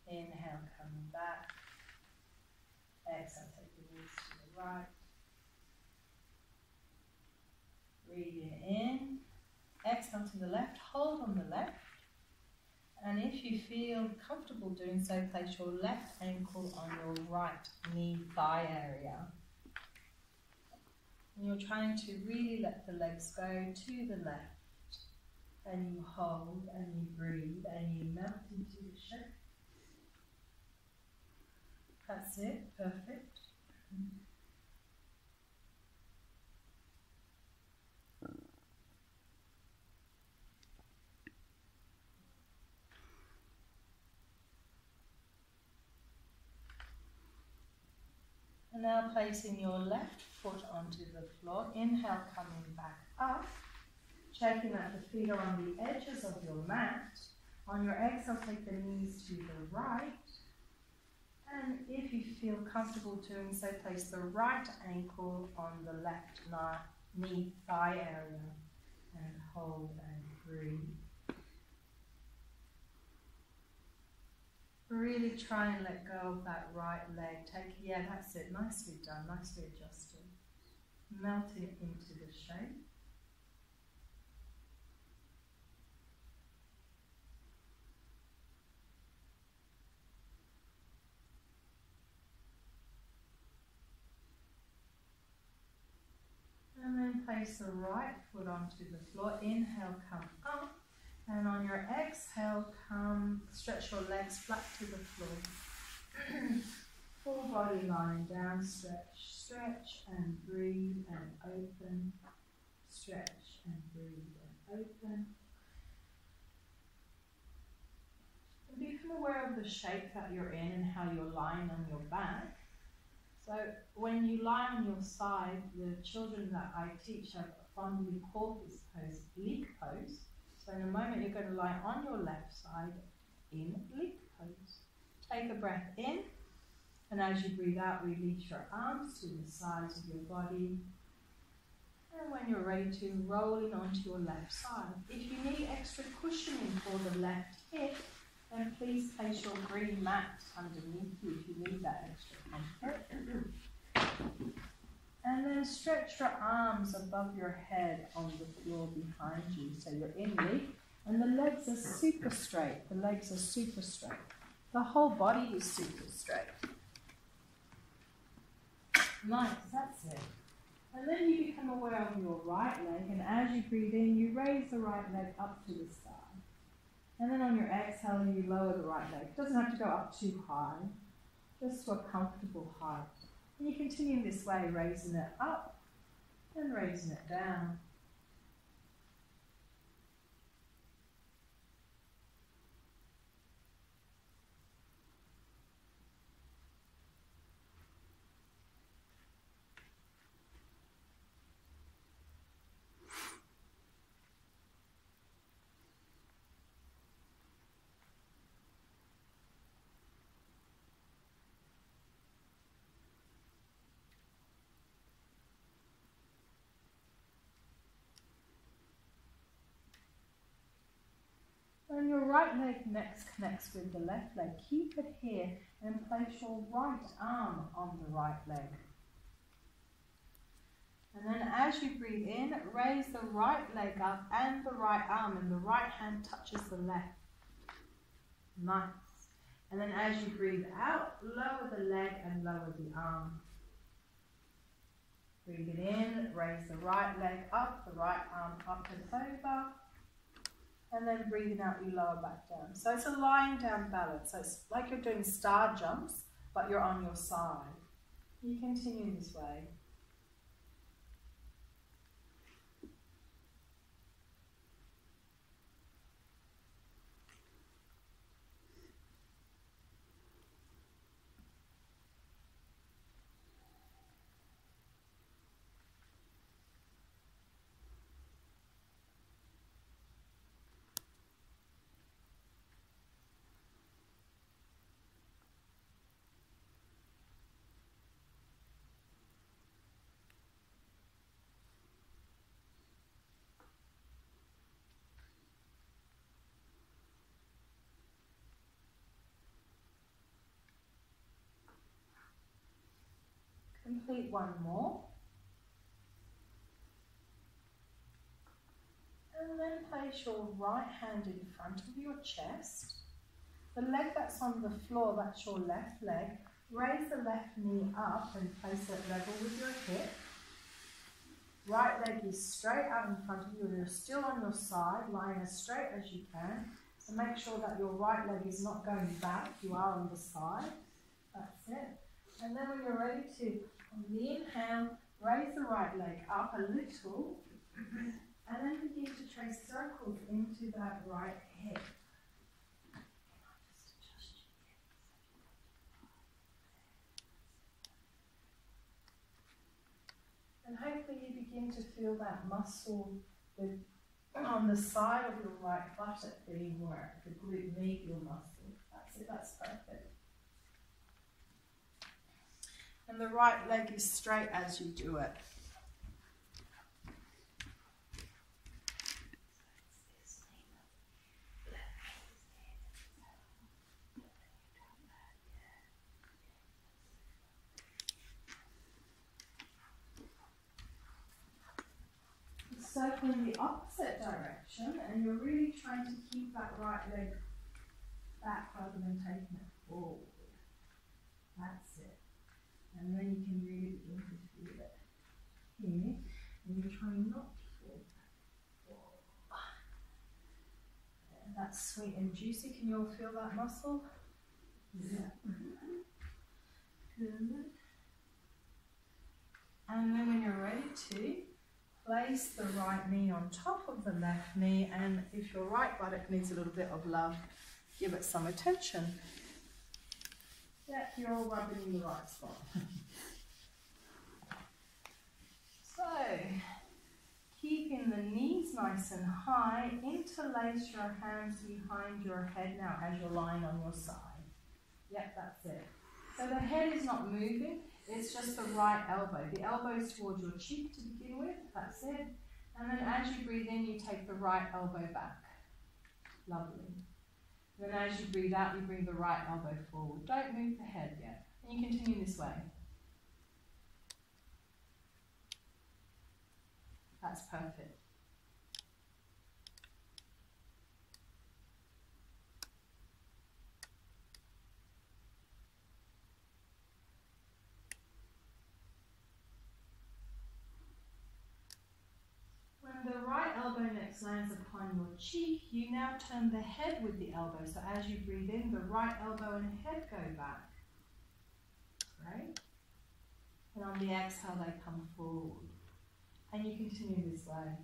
Inhale, coming back. Exhale, take the knees to the right. Breathing in. Exhale to the left. Hold on the left. And if you feel comfortable doing so, place your left ankle on your right knee thigh area. And you're trying to really let the legs go to the left. And you hold and you breathe and you melt into the shape. That's it, perfect. And now placing your left foot onto the floor. Inhale, coming back up. Checking that the feet are on the edges of your mat. On your exhale, take the knees to the right. And if you feel comfortable doing so, place the right ankle on the left knee thigh area and hold and breathe. Really try and let go of that right leg. Take, yeah, that's it. Nicely done, nicely adjusted. Melt it into the shape. And then place the right foot onto the floor. Inhale, come up. And on your exhale, come stretch your legs flat to the floor. Full body lying down, stretch, stretch and breathe and open. Stretch and breathe and open. And become aware of the shape that you're in and how you're lying on your back. So when you lie on your side, the children that I teach have fondly called this pose leek pose. So in a moment you're going to lie on your left side in leek pose. Take a breath in, and as you breathe out, release your arms to the sides of your body. And when you're ready to, rolling onto your left side. If you need extra cushioning for the left hip, then please place your green mat underneath you if you need that extra comfort. And then stretch your arms above your head on the floor behind you. So you're in leek. And the legs are super straight. The legs are super straight. The whole body is super straight. Nice, that's it. And then you become aware of your right leg, and as you breathe in, you raise the right leg up to the sky. And then on your exhale, you lower the right leg. It doesn't have to go up too high, just to a comfortable height. And you continue in this way, raising it up and raising it down. Your right leg next connects with the left leg. Keep it here and place your right arm on the right leg. And then as you breathe in, raise the right leg up and the right arm, and the right hand touches the left. Nice. And then as you breathe out, lower the leg and lower the arm. Breathing in, raise the right leg up, the right arm up and over and then breathing out, you lower back down. So it's a lying down balance. So it's like you're doing star jumps, but you're on your side. You continue this way. Complete one more. And then place your right hand in front of your chest. The leg that's on the floor, that's your left leg. Raise the left knee up and place it level with your hip. Right leg is straight out in front of you. You're still on your side, lying as straight as you can. So make sure that your right leg is not going back. You are on the side. That's it. And then when you're ready to on the inhale, raise the right leg up a little and then begin to trace circles into that right hip. And hopefully you begin to feel that muscle with, on the side of your right buttock being worked, the glute medius muscle. That's it, that's perfect. And the right leg is straight as you do it. in the opposite direction and you're really trying to keep that right leg back rather than taking it forward. That's it. And then you can really begin to feel it here. And you're trying not to fall back. Oh. That's sweet and juicy. Can you all feel that muscle? Yeah. Good. And then when you're ready to, place the right knee on top of the left knee and if your right buttock needs a little bit of love, give it some attention. Yeah, you're rubbing in the right spot. so, keeping the knees nice and high, interlace your hands behind your head now as you're lying on your side. Yep, that's it. So the head is not moving, it's just the right elbow. The elbow is towards your cheek to begin with. That's it. And then as you breathe in, you take the right elbow back. Lovely. Then as you breathe out, you bring the right elbow forward. Don't move the head yet. And you continue this way. That's perfect. the right lands upon your cheek, you now turn the head with the elbow. So as you breathe in, the right elbow and head go back. Right? And on the exhale, they come forward. And you continue this way.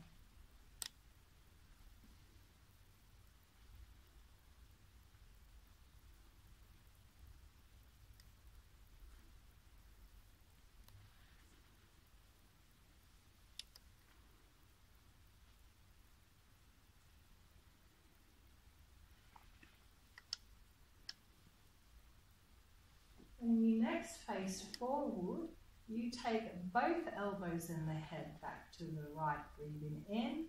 When you next face forward, you take both elbows in the head back to the right, breathing in.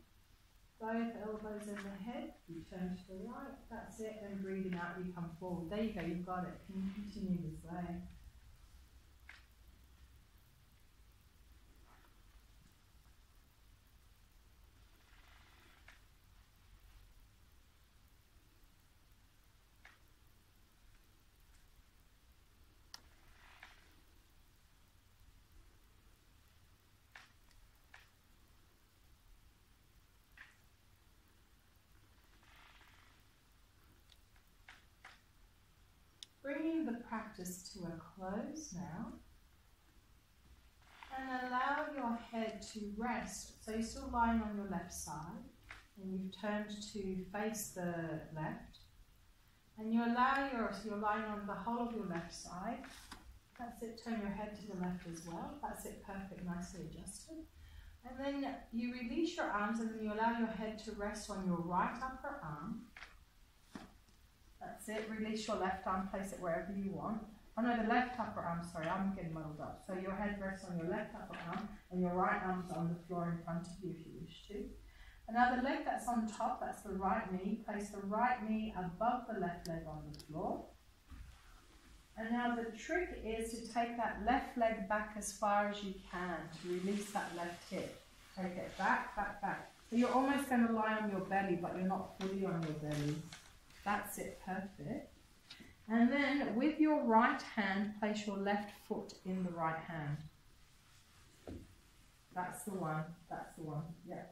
Both elbows and the head, you turn to the right, that's it, and breathing out, you come forward. There you go, you've got it. Continue this way? bringing the practice to a close now. And allow your head to rest. So you're still lying on your left side and you've turned to face the left. And you allow your, so you're lying on the whole of your left side. That's it, turn your head to the left as well. That's it, perfect, nicely adjusted. And then you release your arms and then you allow your head to rest on your right upper arm. That's it. Release your left arm, place it wherever you want. Oh no, the left upper arm, sorry, I'm getting muddled up. So your head rests on your left upper arm and your right arm's on the floor in front of you if you wish to. And now the leg that's on top, that's the right knee. Place the right knee above the left leg on the floor. And now the trick is to take that left leg back as far as you can to release that left hip. Take it back, back, back. So you're almost going to lie on your belly, but you're not fully on your belly. That's it, perfect. And then with your right hand, place your left foot in the right hand. That's the one, that's the one, yeah.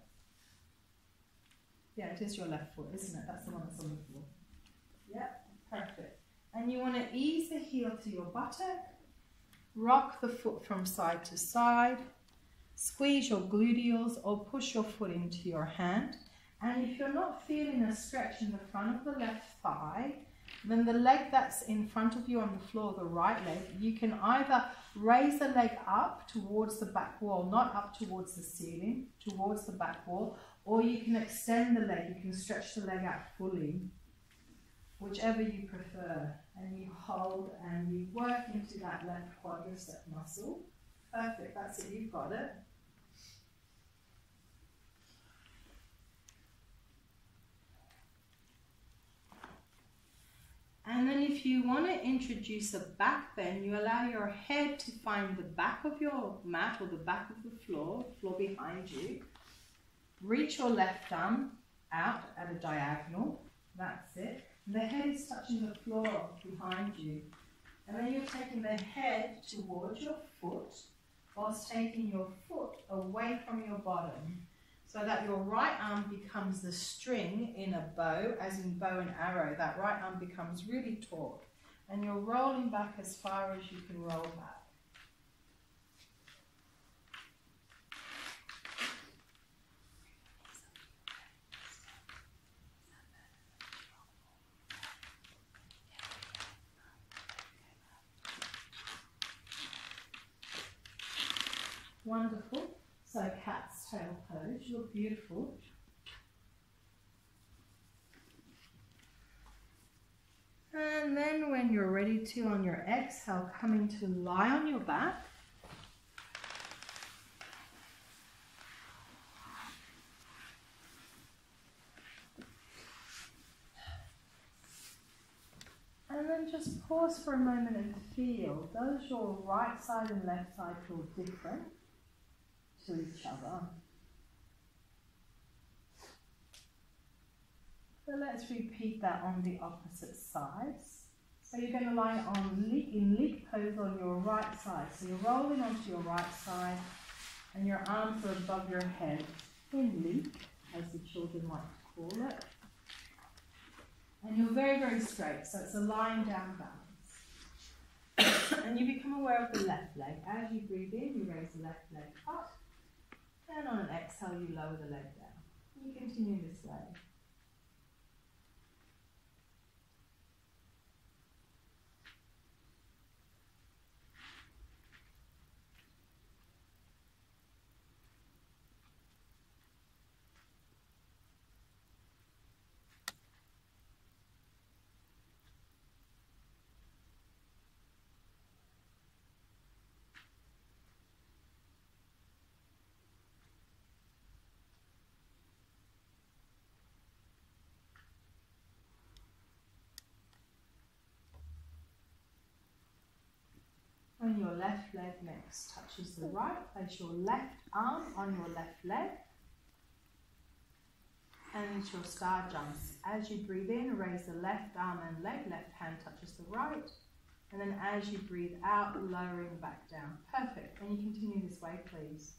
Yeah, it is your left foot, isn't it? That's the one that's on the floor. Yeah, perfect. And you want to ease the heel to your buttock, rock the foot from side to side, squeeze your gluteals or push your foot into your hand. And if you're not feeling a stretch in the front of the left thigh, Then the leg that's in front of you on the floor, the right leg, you can either raise the leg up towards the back wall, not up towards the ceiling, towards the back wall, or you can extend the leg, you can stretch the leg out fully, whichever you prefer. And you hold and you work into that left quadricep muscle. Perfect, that's it, you've got it. And then if you want to introduce a back bend, you allow your head to find the back of your mat or the back of the floor, floor behind you. Reach your left arm out at a diagonal. That's it. And the head is touching the floor behind you. And then you're taking the head towards your foot whilst taking your foot away from your bottom so that your right arm becomes the string in a bow, as in bow and arrow. That right arm becomes really taut. And you're rolling back as far as you can roll back. Wonderful. So cat's tail pose, you look beautiful. And then when you're ready to, on your exhale, coming to lie on your back. And then just pause for a moment and feel, does your right side and left side feel different? to each other. So let's repeat that on the opposite sides. So you're going to lie on leek, in leek pose on your right side. So you're rolling onto your right side and your arms are above your head in leek, as the children like to call it. And you're very, very straight, so it's a lying down balance. and you become aware of the left leg. As you breathe in, you raise the left leg up. And on an exhale, you lower the leg down. You continue this way. And your left leg next touches the right. Place your left arm on your left leg. And into your star jumps. As you breathe in, raise the left arm and leg. Left hand touches the right. And then as you breathe out, lowering back down. Perfect. And you continue this way, please.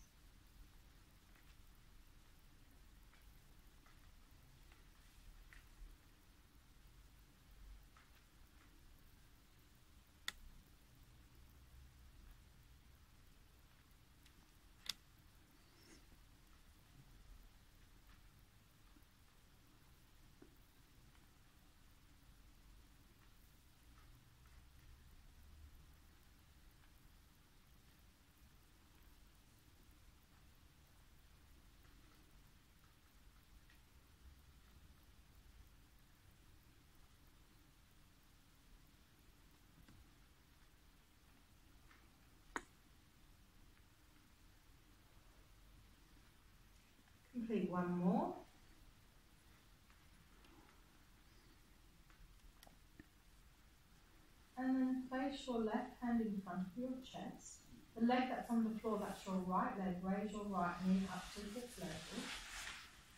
One more. And then place your left hand in front of your chest. The leg that's on the floor, that's your right leg. Raise your right knee up to hip level.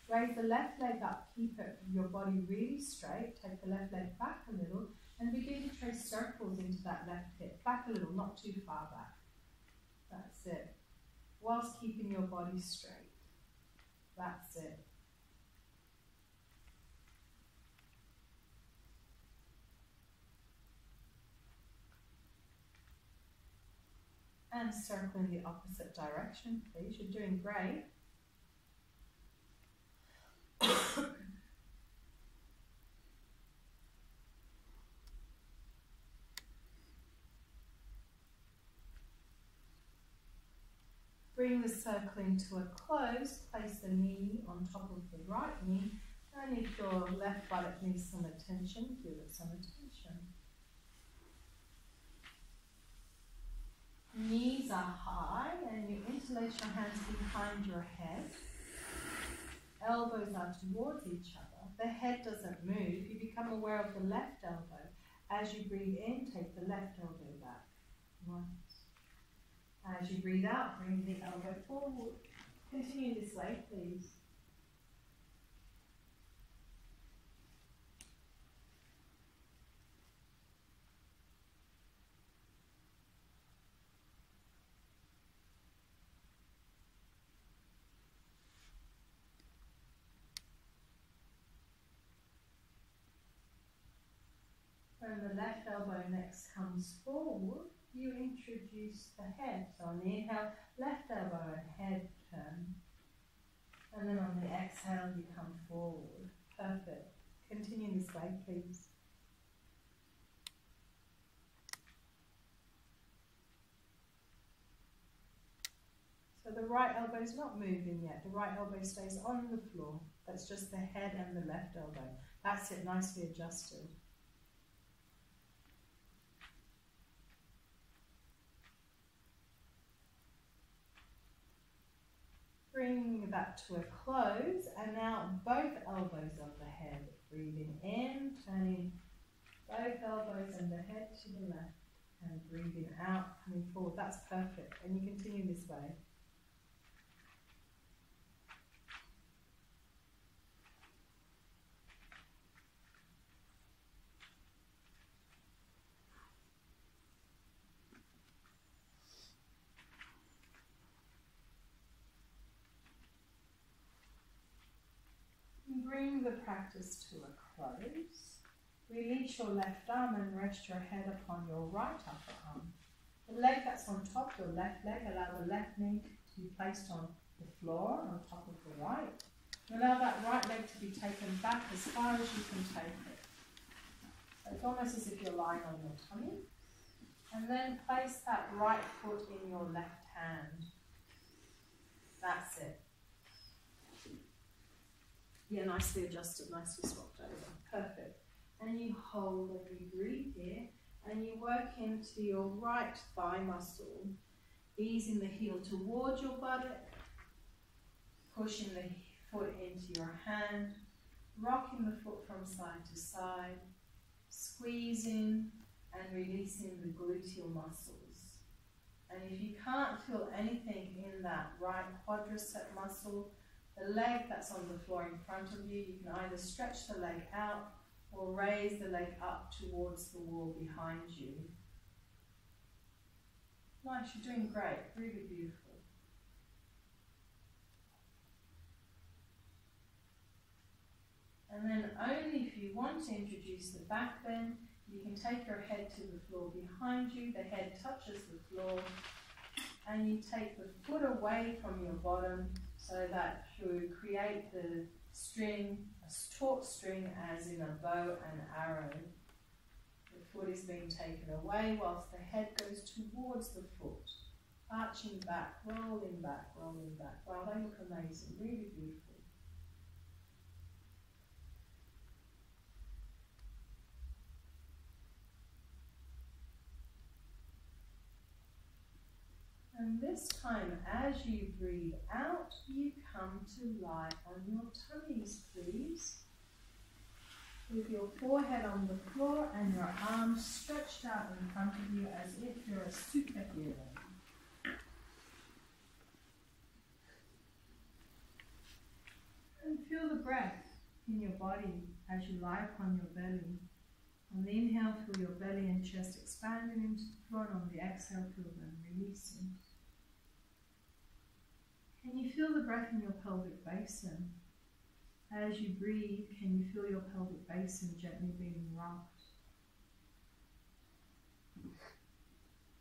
Raise the left leg up, keep it, your body really straight. Take the left leg back a little and begin to trace circles into that left hip. Back a little, not too far back. That's it. Whilst keeping your body straight. That's it. And circle in the opposite direction, please. You're doing great. Bring the circling to a close. Place the knee on top of the right knee. And if your left buttock needs some attention, give it some attention. Knees are high and you interlace your hands behind your head. Elbows are towards each other. The head doesn't move. You become aware of the left elbow. As you breathe in, take the left elbow back. Right. Uh, As you breathe out, bring the elbow forward. Continue this way, please. When the left elbow next comes forward, you introduce the head. So on the inhale, left elbow and head turn. And then on the exhale, you come forward. Perfect. Continue this way, please. So the right elbow is not moving yet. The right elbow stays on the floor. That's just the head and the left elbow. That's it, nicely adjusted. Bring that to a close, and now both elbows of the head. Breathing in, turning both elbows and the head to the left, and breathing out, coming forward. That's perfect, and you continue this way. bring the practice to a close. Release your left arm and rest your head upon your right upper arm. The leg that's on top, your left leg, allow the left knee to be placed on the floor on top of the right. Allow that right leg to be taken back as far as you can take it. So it's almost as if you're lying on your tummy. And then place that right foot in your left hand. That's it. Yeah, nicely adjusted, nicely swapped over. Perfect. And you hold and you breathe here, and you work into your right thigh muscle, easing the heel towards your buttock, pushing the foot into your hand, rocking the foot from side to side, squeezing and releasing the gluteal muscles. And if you can't feel anything in that right quadricep muscle, the leg that's on the floor in front of you, you can either stretch the leg out or raise the leg up towards the wall behind you. Nice, you're doing great, really beautiful. And then only if you want to introduce the back bend, you can take your head to the floor behind you, the head touches the floor, and you take the foot away from your bottom so that you create the string, a taut string as in a bow and arrow. The foot is being taken away whilst the head goes towards the foot, arching back, rolling back, rolling back. Wow, they look amazing, really beautiful. And this time, as you breathe out, you come to lie on your tummies, please. With your forehead on the floor and your arms stretched out in front of you as if you're a superhero. And feel the breath in your body as you lie upon your belly. On the inhale, feel your belly and chest expanding into the floor, and on the exhale, feel them releasing. Can you feel the breath in your pelvic basin? As you breathe, can you feel your pelvic basin gently being rocked?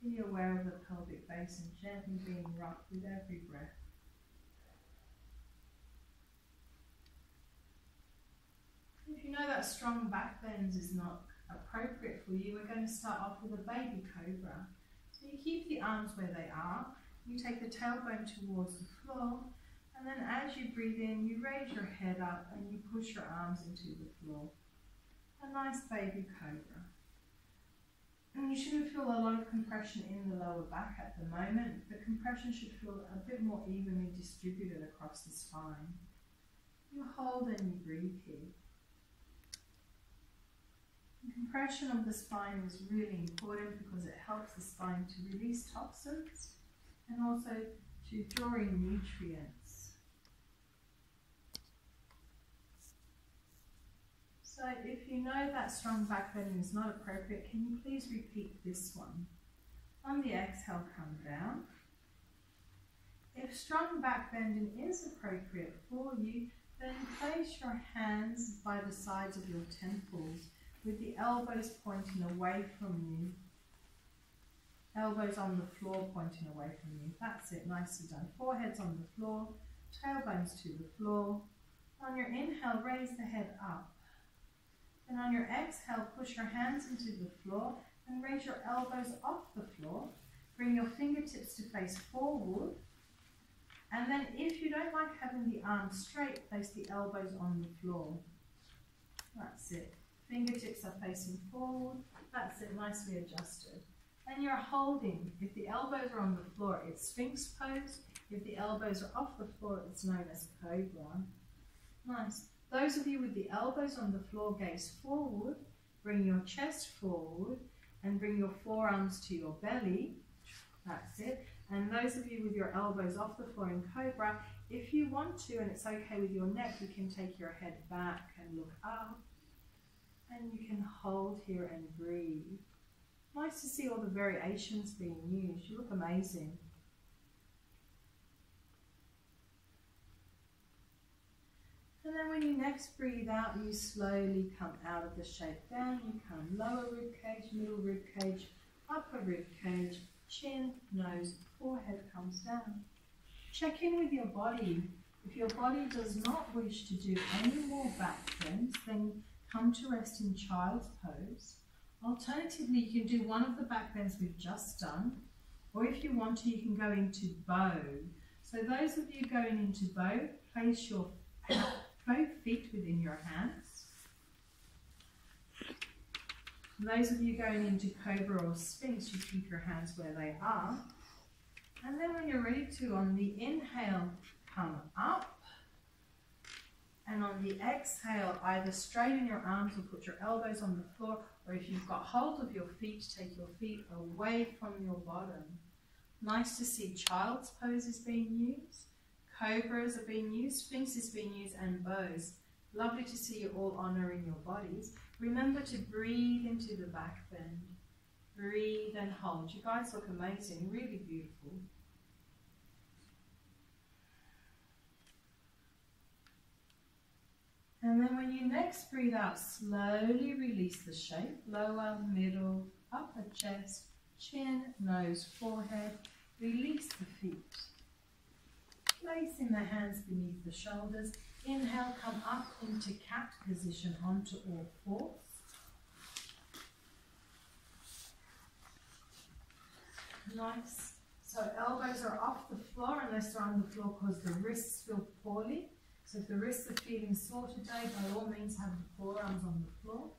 Be aware of the pelvic basin gently being rocked with every breath. If you know that strong back bend is not appropriate for you, we're going to start off with a baby cobra. So you keep the arms where they are, You take the tailbone towards the floor, and then as you breathe in, you raise your head up and you push your arms into the floor. A nice baby cobra. And you shouldn't feel a lot of compression in the lower back at the moment. The compression should feel a bit more evenly distributed across the spine. You hold and you breathe here. The compression of the spine is really important because it helps the spine to release toxins and also to draw in nutrients. So if you know that strong back bending is not appropriate, can you please repeat this one? On the exhale, come down. If strong back bending is appropriate for you, then place your hands by the sides of your temples with the elbows pointing away from you. Elbows on the floor pointing away from you. That's it, nicely done. Foreheads on the floor, tailbones to the floor. On your inhale, raise the head up. Then on your exhale, push your hands into the floor and raise your elbows off the floor. Bring your fingertips to face forward. And then if you don't like having the arms straight, place the elbows on the floor. That's it. Fingertips are facing forward. That's it, nicely adjusted. And you're holding. If the elbows are on the floor, it's Sphinx pose. If the elbows are off the floor, it's known as Cobra. Nice. Those of you with the elbows on the floor, gaze forward. Bring your chest forward and bring your forearms to your belly. That's it. And those of you with your elbows off the floor in Cobra, if you want to, and it's okay with your neck, you can take your head back and look up. And you can hold here and breathe. Nice to see all the variations being used. You look amazing. And then when you next breathe out, you slowly come out of the shape down. You come lower rib cage, middle rib cage, upper rib cage, chin, nose, forehead comes down. Check in with your body. If your body does not wish to do any more back bends, then come to rest in child's pose. Alternatively, you can do one of the back bends we've just done, or if you want to, you can go into bow. So those of you going into bow, place your both feet within your hands. those of you going into cobra or sphinx, you keep your hands where they are. And then when you're ready to, on the inhale, come up. And on the exhale, either straighten your arms or put your elbows on the floor, or if you've got hold of your feet, take your feet away from your bottom. Nice to see child's poses being used, cobras are being used, sphinx is being used, and bows. Lovely to see you all honoring your bodies. Remember to breathe into the back bend. Breathe and hold. You guys look amazing, really beautiful. And then when you next breathe out, slowly release the shape. Lower, middle, upper chest, chin, nose, forehead. Release the feet. Placing the hands beneath the shoulders. Inhale, come up into cat position onto all fours. Nice. So elbows are off the floor unless they're on the floor because the wrists feel poorly. So if the wrists are feeling sore today, by all means have the forearms on the floor.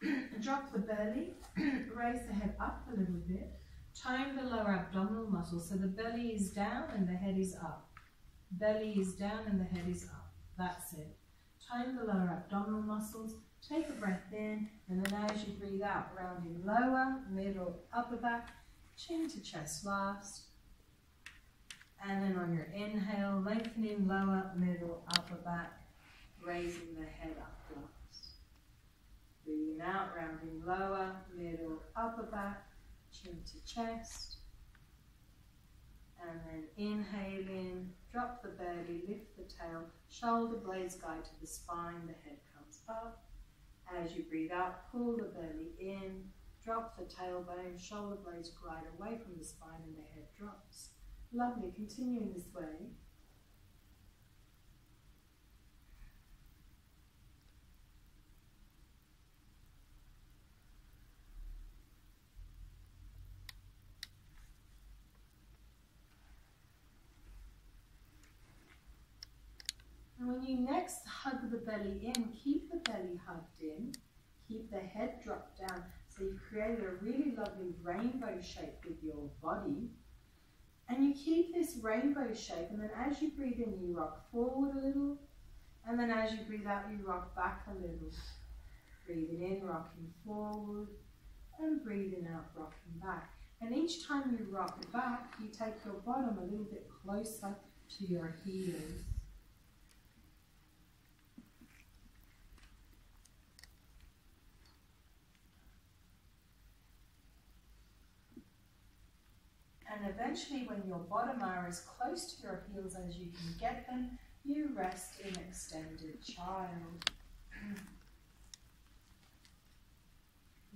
Drop the belly, raise the head up a little bit. Tone the lower abdominal muscles. So the belly is down and the head is up. Belly is down and the head is up. That's it. Tone the lower abdominal muscles. Take a breath in and then as you breathe out, rounding lower, middle, upper back, chin to chest last. And then on your inhale, lengthening lower, middle, upper back, raising the head up last. Breathing out, rounding lower, middle, upper back, chin to chest. And then inhaling, drop the belly, lift the tail, shoulder blades guide to the spine, the head comes up. As you breathe out, pull the belly in, drop the tailbone, shoulder blades glide away from the spine and the head drops. Lovely, continuing this way. And when you next hug the belly in, keep the belly hugged in, keep the head dropped down, so you've created a really lovely rainbow shape with your body. And you keep this rainbow shape, and then as you breathe in, you rock forward a little, and then as you breathe out, you rock back a little. Breathing in, rocking forward, and breathing out, rocking back. And each time you rock back, you take your bottom a little bit closer to your heels. And eventually, when your bottom are as close to your heels as you can get them, you rest in extended child.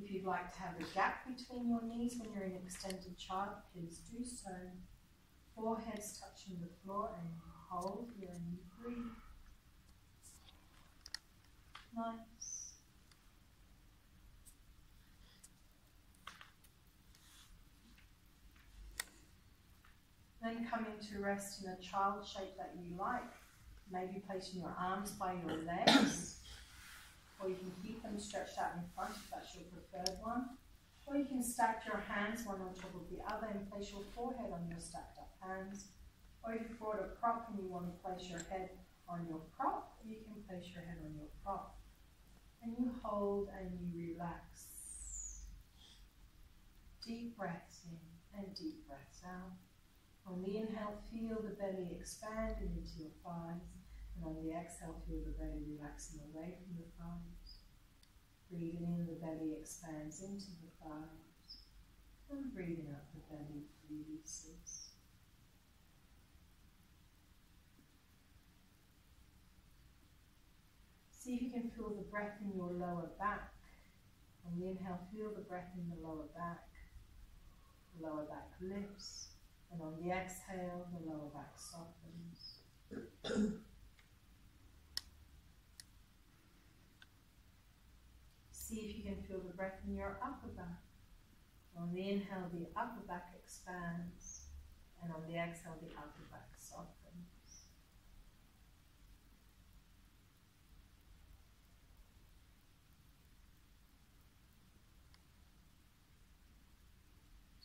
If you'd like to have a gap between your knees when you're in extended child, please do so. Foreheads touching the floor and hold here and breathe. Nice. Then come into rest in a child shape that you like. Maybe placing your arms by your legs or you can keep them stretched out in front if that's your preferred one. Or you can stack your hands one on top of the other and place your forehead on your stacked up hands. Or if you've brought a prop and you want to place your head on your prop, you can place your head on your prop. And you hold and you relax. Deep breaths in and deep breaths out. On the inhale, feel the belly expand into your thighs. And on the exhale, feel the belly relaxing away from the thighs. Breathing in, the belly expands into the thighs. And breathing out, the belly releases. See if you can feel the breath in your lower back. On the inhale, feel the breath in the lower back. The lower back lifts. And on the exhale, the lower back softens. See if you can feel the breath in your upper back. On the inhale, the upper back expands, and on the exhale, the upper back softens.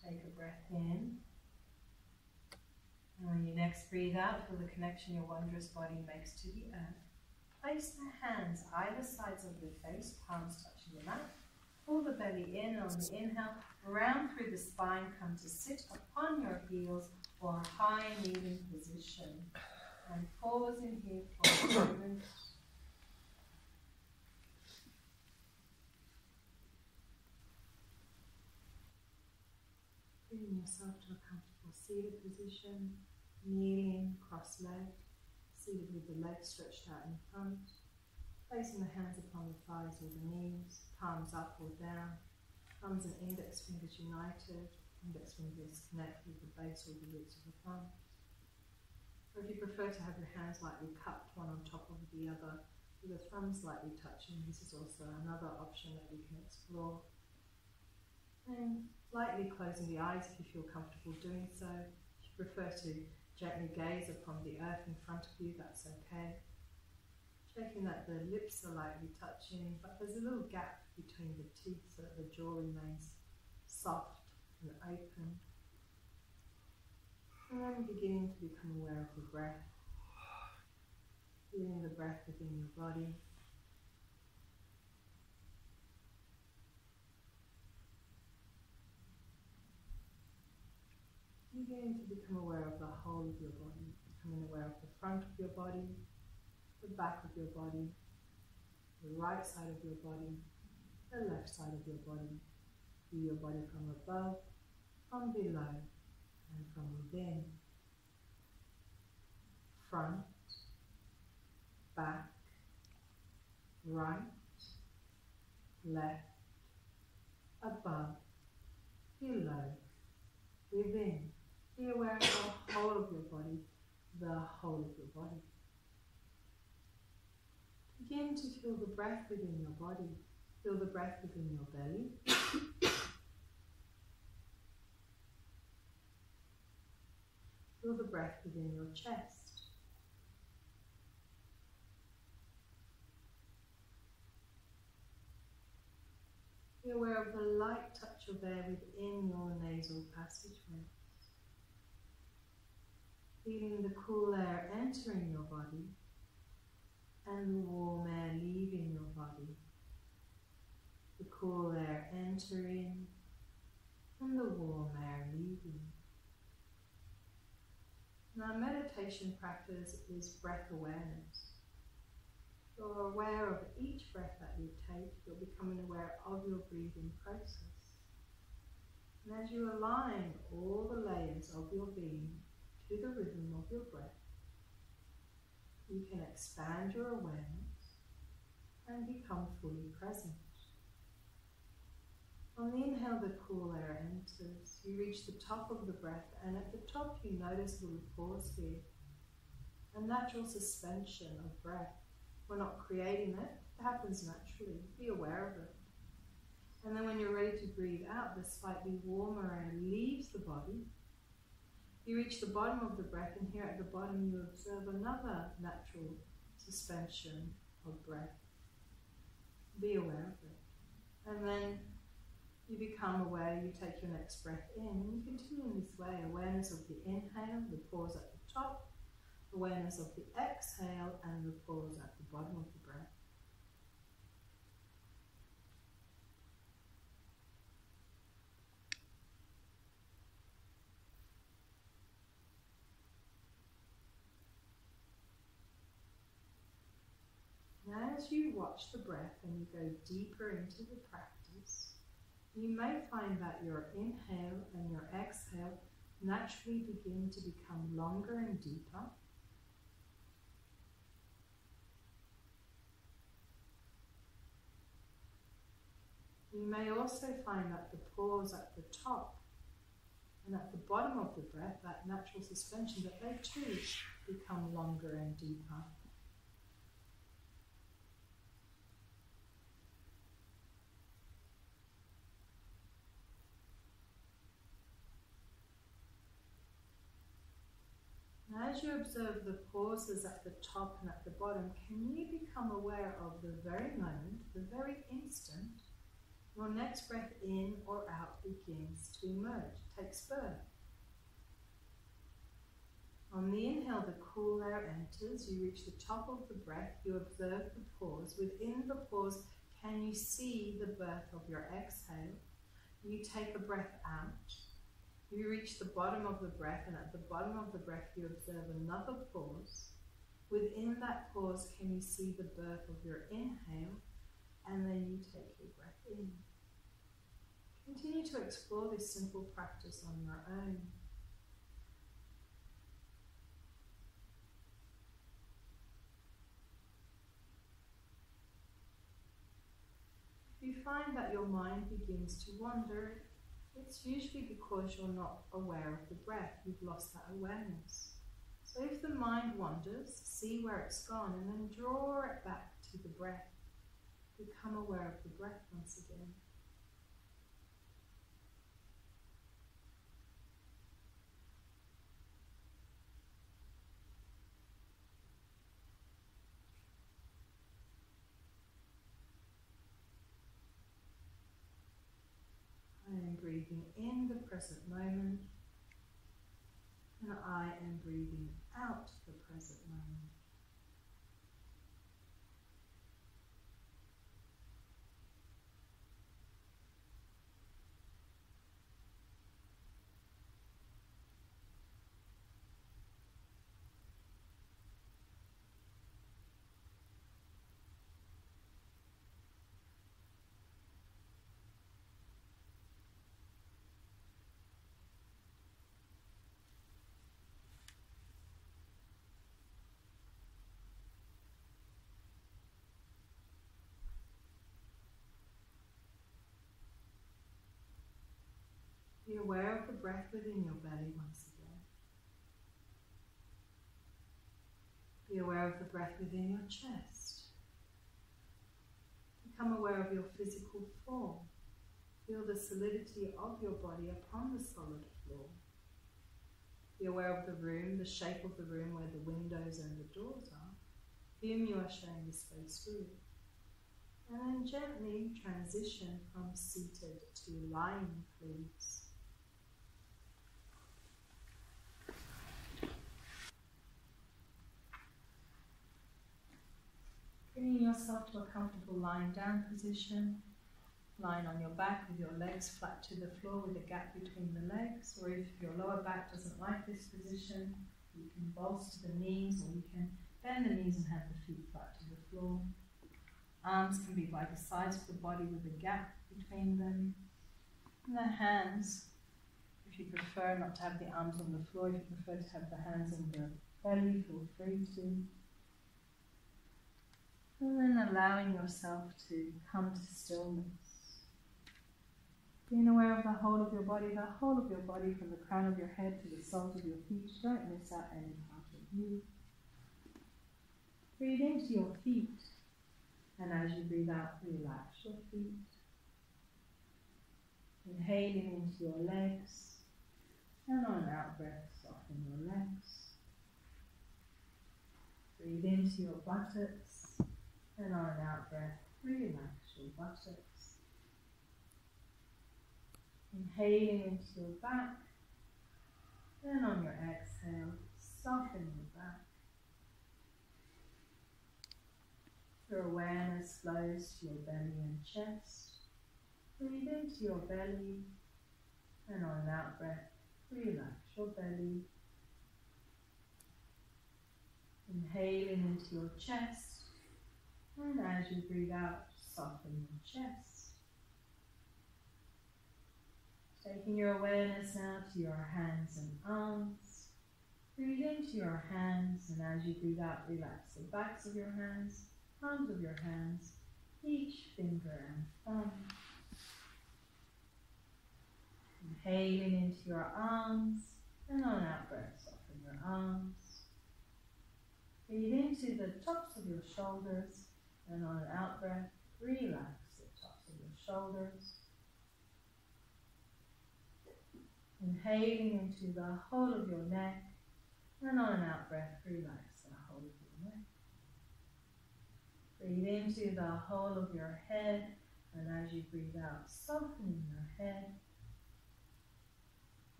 Take a breath in. Next breathe out, feel the connection your wondrous body makes to the earth. Place the hands either sides of your face, palms touching the mat. Pull the belly in on the inhale, round through the spine, come to sit upon your heels for a high kneeling position. And pause in here for a moment. Bringing yourself to a comfortable seated position, kneeling, cross-legged seated with the legs stretched out in front, placing the hands upon the thighs or the knees, palms up or down, thumbs and index fingers united, index fingers connect with the base or the roots of the thumbs. Or if you prefer to have your hands lightly cupped one on top of the other, with the thumbs lightly touching, this is also another option that we can explore. And lightly closing the eyes if you feel comfortable doing so. If you prefer to Gently gaze upon the earth in front of you, that's okay. Checking that the lips are lightly touching, but there's a little gap between the teeth so that the jaw remains soft and open. And then beginning to become aware of the breath. Feeling the breath within your body. Beginning to become aware of the whole of your body, becoming aware of the front of your body, the back of your body, the right side of your body, the left side of your body. Feel your body from above, from below, and from within. Front, back, right, left, above, below, within. Be aware of the whole of your body, the whole of your body. Begin to feel the breath within your body. Feel the breath within your belly. feel the breath within your chest. Be aware of the light touch of air within your nasal passageway. Feeling the cool air entering your body and the warm air leaving your body. The cool air entering and the warm air leaving. Now, meditation practice is breath awareness. You're aware of each breath that you take, you're becoming aware of your breathing process. And as you align all the layers of your being to the rhythm of your breath, you can expand your awareness and become fully present. On the inhale, the cool air enters. You reach the top of the breath, and at the top, you notice a little pause here. A natural suspension of breath. We're not creating it, it happens naturally. Be aware of it. And then, when you're ready to breathe out, the slightly warmer air leaves the body. You reach the bottom of the breath, and here at the bottom, you observe another natural suspension of breath. Be aware of it. And then you become aware, you take your next breath in, and you continue in this way awareness of the inhale, the pause at the top, awareness of the exhale, and the pause at the bottom of the breath. Now, as you watch the breath and you go deeper into the practice, you may find that your inhale and your exhale naturally begin to become longer and deeper. You may also find that the pause at the top and at the bottom of the breath, that natural suspension, that they too become longer and deeper. You observe the pauses at the top and at the bottom, can you become aware of the very moment, the very instant, your next breath in or out begins to emerge, takes birth? On the inhale, the cool air enters, you reach the top of the breath, you observe the pause. Within the pause, can you see the birth of your exhale? You take a breath out you reach the bottom of the breath, and at the bottom of the breath, you observe another pause. Within that pause, can you see the birth of your inhale? And then you take your breath in. Continue to explore this simple practice on your own. If you find that your mind begins to wander, it's usually because you're not aware of the breath, you've lost that awareness. So if the mind wanders, see where it's gone and then draw it back to the breath. Become aware of the breath once again. Breathing in the present moment, and I am breathing out the present moment. Be aware of the breath within your belly once again. Be aware of the breath within your chest. Become aware of your physical form. Feel the solidity of your body upon the solid floor. Be aware of the room, the shape of the room where the windows and the doors are, whom you are sharing the space with. And then gently transition from seated to lying, please. Bringing yourself to a comfortable lying down position, lying on your back with your legs flat to the floor with a gap between the legs, or if your lower back doesn't like this position, you can bolster the knees or you can bend the knees and have the feet flat to the floor. Arms can be by the sides of the body with a gap between them. And the hands, if you prefer not to have the arms on the floor, if you prefer to have the hands on the belly, feel free to. And then allowing yourself to come to stillness. Being aware of the whole of your body, the whole of your body from the crown of your head to the soles of your feet. Don't miss out any part of you. Breathe into your feet. And as you breathe out, relax your feet. Inhaling into your legs. And on an out breath, soften your legs. Breathe into your buttocks. And on an out breath, relax your buttocks. Inhaling into your back. And on your exhale, soften your back. Your awareness flows to your belly and chest. Breathe into your belly and on an out breath, relax your belly. Inhaling into your chest and as you breathe out, soften your chest. Taking your awareness now to your hands and arms. Breathe into your hands and as you breathe out, relax the backs of your hands palms of your hands, each finger and thumb. Inhaling into your arms and on out breath, soften your arms. Breathe into the tops of your shoulders and on an out breath, relax the tops of your shoulders. Inhaling into the whole of your neck and on an out breath, relax the whole of your neck. Breathe into the whole of your head, and as you breathe out, softening your head.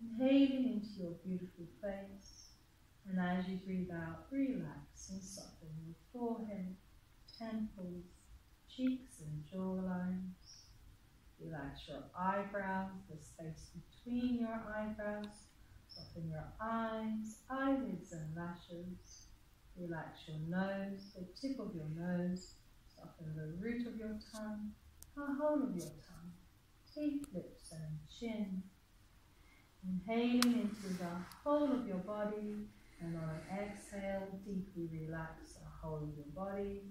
Inhaling into your beautiful face, and as you breathe out, relax and soften your forehead, temples, cheeks, and jawlines. Relax your eyebrows, the space between your eyebrows. Soften your eyes, eyelids, and lashes. Relax your nose, the tip of your nose, soften the root of your tongue, the whole of your tongue, teeth, lips, and chin. Inhaling into the whole of your body, and on an exhale, deeply relax the whole of your body.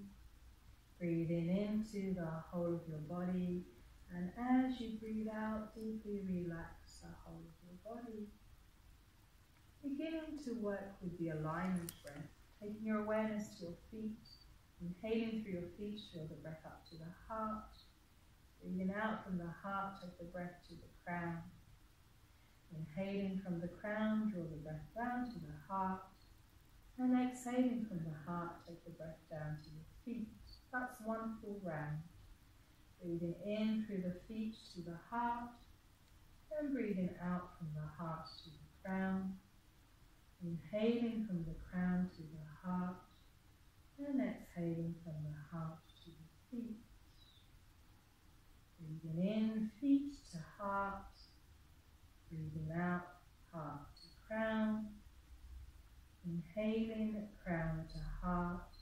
Breathing into the whole of your body, and as you breathe out, deeply relax the whole of your body. Beginning to work with the alignment breath Taking your awareness to your feet, inhaling through your feet, draw the breath up to the heart. Breathing out from the heart, take the breath to the crown. Inhaling from the crown, draw the breath down to the heart. And exhaling from the heart, take the breath down to your feet. That's one full round. Breathing in through the feet to the heart, and breathing out from the heart to the crown. Inhaling from the crown to the heart and exhaling from the heart to the feet. Breathing in, feet to heart. Breathing out, heart to crown. Inhaling, crown to heart.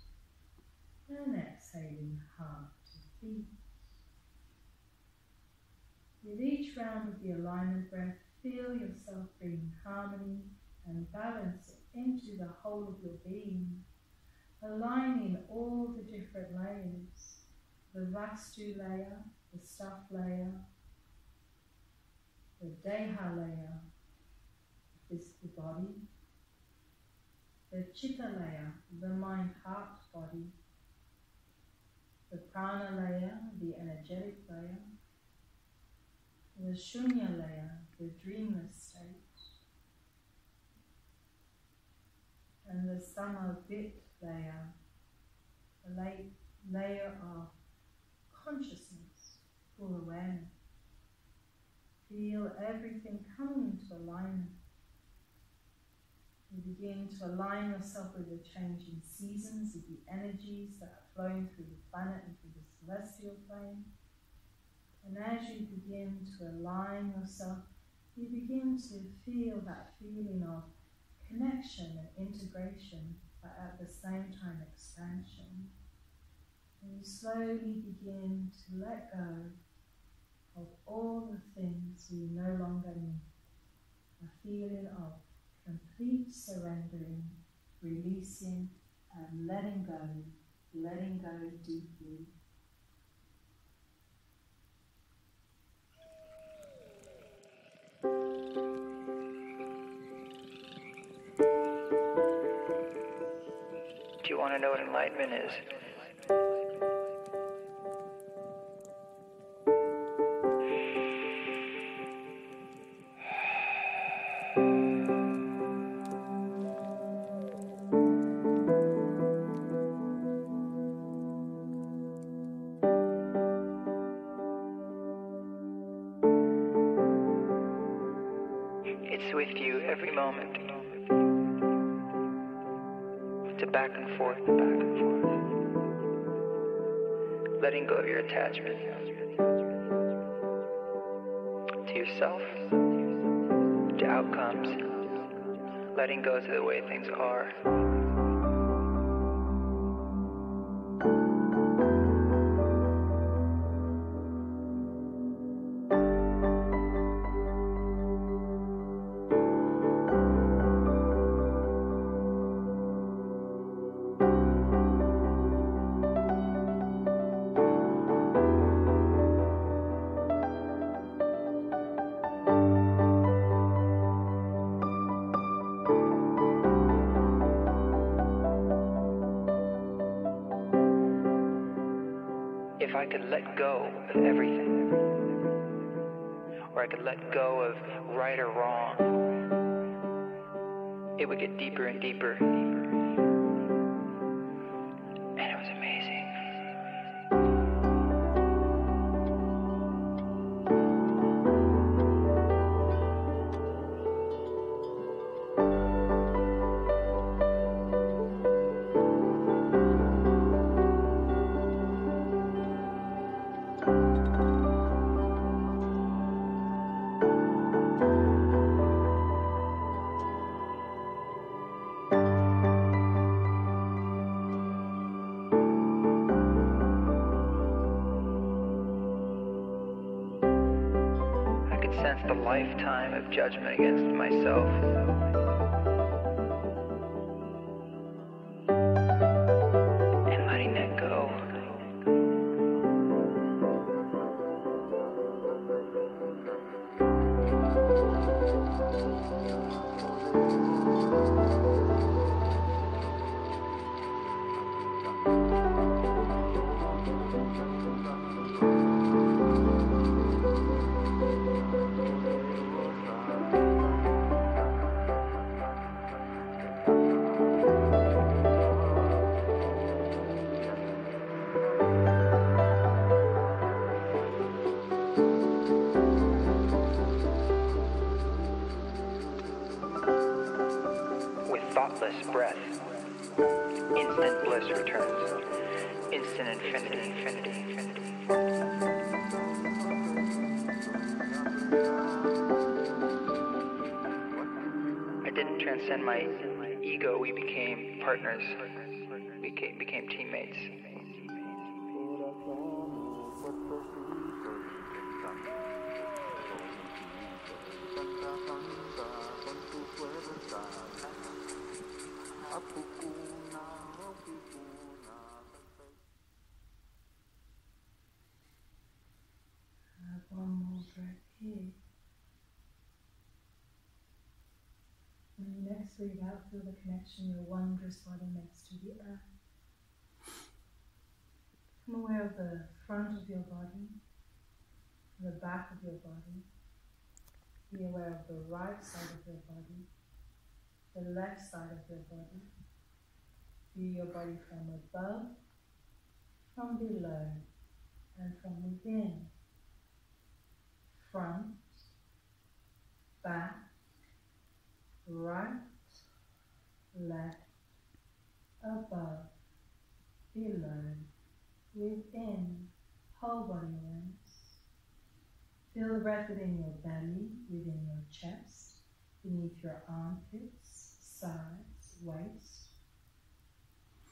And exhaling, heart to feet. With each round of the alignment breath, feel yourself bringing harmony and balance into the whole of your being, aligning all the different layers the Vastu layer, the stuff layer, the Deha layer, the physical body, the Chitta layer, the mind heart body, the Prana layer, the energetic layer, the Shunya layer, the dreamless state and the summer bit layer, a layer of consciousness, full awareness. Feel everything coming into alignment. You begin to align yourself with the changing seasons, with the energies that flowing through the planet and through the celestial plane. And as you begin to align yourself, you begin to feel that feeling of connection and integration, but at the same time expansion. And you slowly begin to let go of all the things you no longer need. A feeling of complete surrendering, releasing, and letting go, letting go deeply. Do you want to know what enlightenment is? Letting go to the way things are. Could sense the lifetime of judgment against myself. Breathe out, feel the connection, your wondrous body next to the earth. Become aware of the front of your body, the back of your body. Be aware of the right side of your body, the left side of your body. View your body from above, from below, and from within. Front, back, right, left, above, below, within, whole body awareness. Feel the breath within your belly, within your chest, beneath your armpits, sides, waist.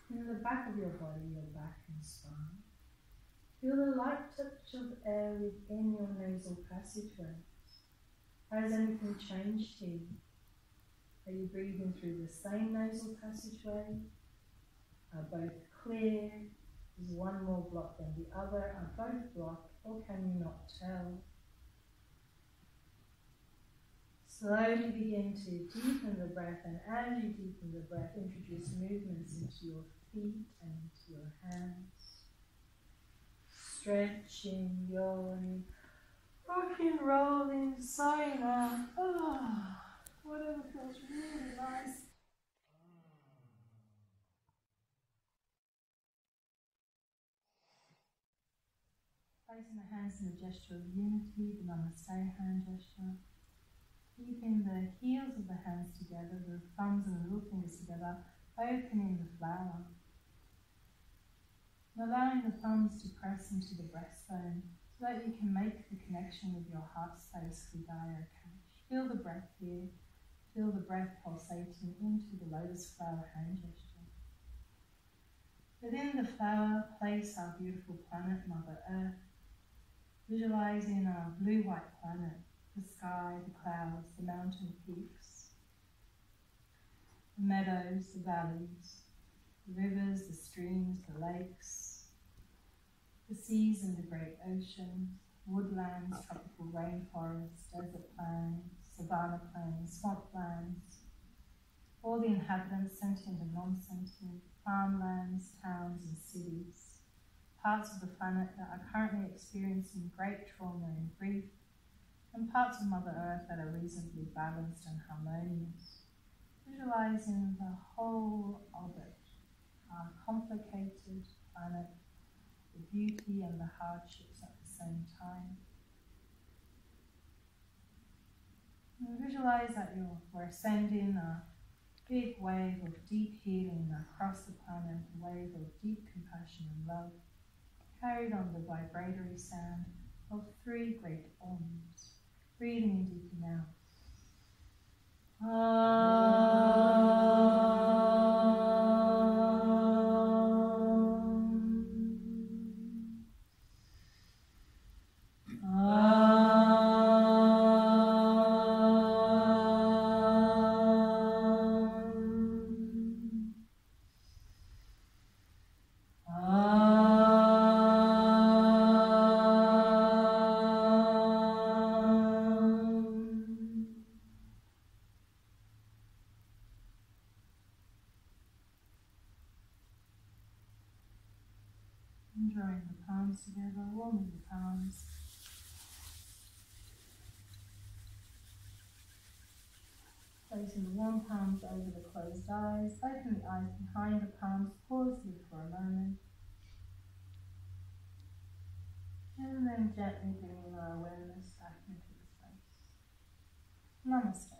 In the back of your body, your back and spine. Feel the light touch of air within your nasal passageways. Has anything changed here? Are you breathing through the same nasal passageway? Are both clear? Is one more blocked than the other? Are both blocked, or can you not tell? Slowly begin to deepen the breath, and as you deepen the breath, introduce movements into your feet and into your hands stretching, yawning, rock and rolling, sighing out. Oh, ah. Whatever feels really nice. Placing the hands in a gesture of unity, the Namaste hand gesture. Keeping the heels of the hands together, the thumbs and the little fingers together, opening the flower allowing the thumbs to press into the breastbone so that you can make the connection with your heart space Hridaya Akash. Feel the breath here. Feel the breath pulsating into the lotus flower hand gesture. Within the flower, place our beautiful planet, Mother Earth. Visualizing our blue-white planet, the sky, the clouds, the mountain peaks, the meadows, the valleys, the rivers, the streams, the lakes, the seas and the great oceans, woodlands, tropical rainforests, desert plains, savanna plains, swamplands, all the inhabitants, sentient and non-sentient, farmlands, towns and cities, parts of the planet that are currently experiencing great trauma and grief, and parts of Mother Earth that are reasonably balanced and harmonious, visualizing the whole of it, our complicated planet the beauty and the hardships at the same time. And visualize that you're we're a big wave of deep healing across the planet, a wave of deep compassion and love, carried on the vibratory sound of three great Oms, breathing in deeply now. placing palms over the closed eyes, open the eyes behind the palms, pause here for a moment. And then gently bringing our awareness back into the space. Namaste.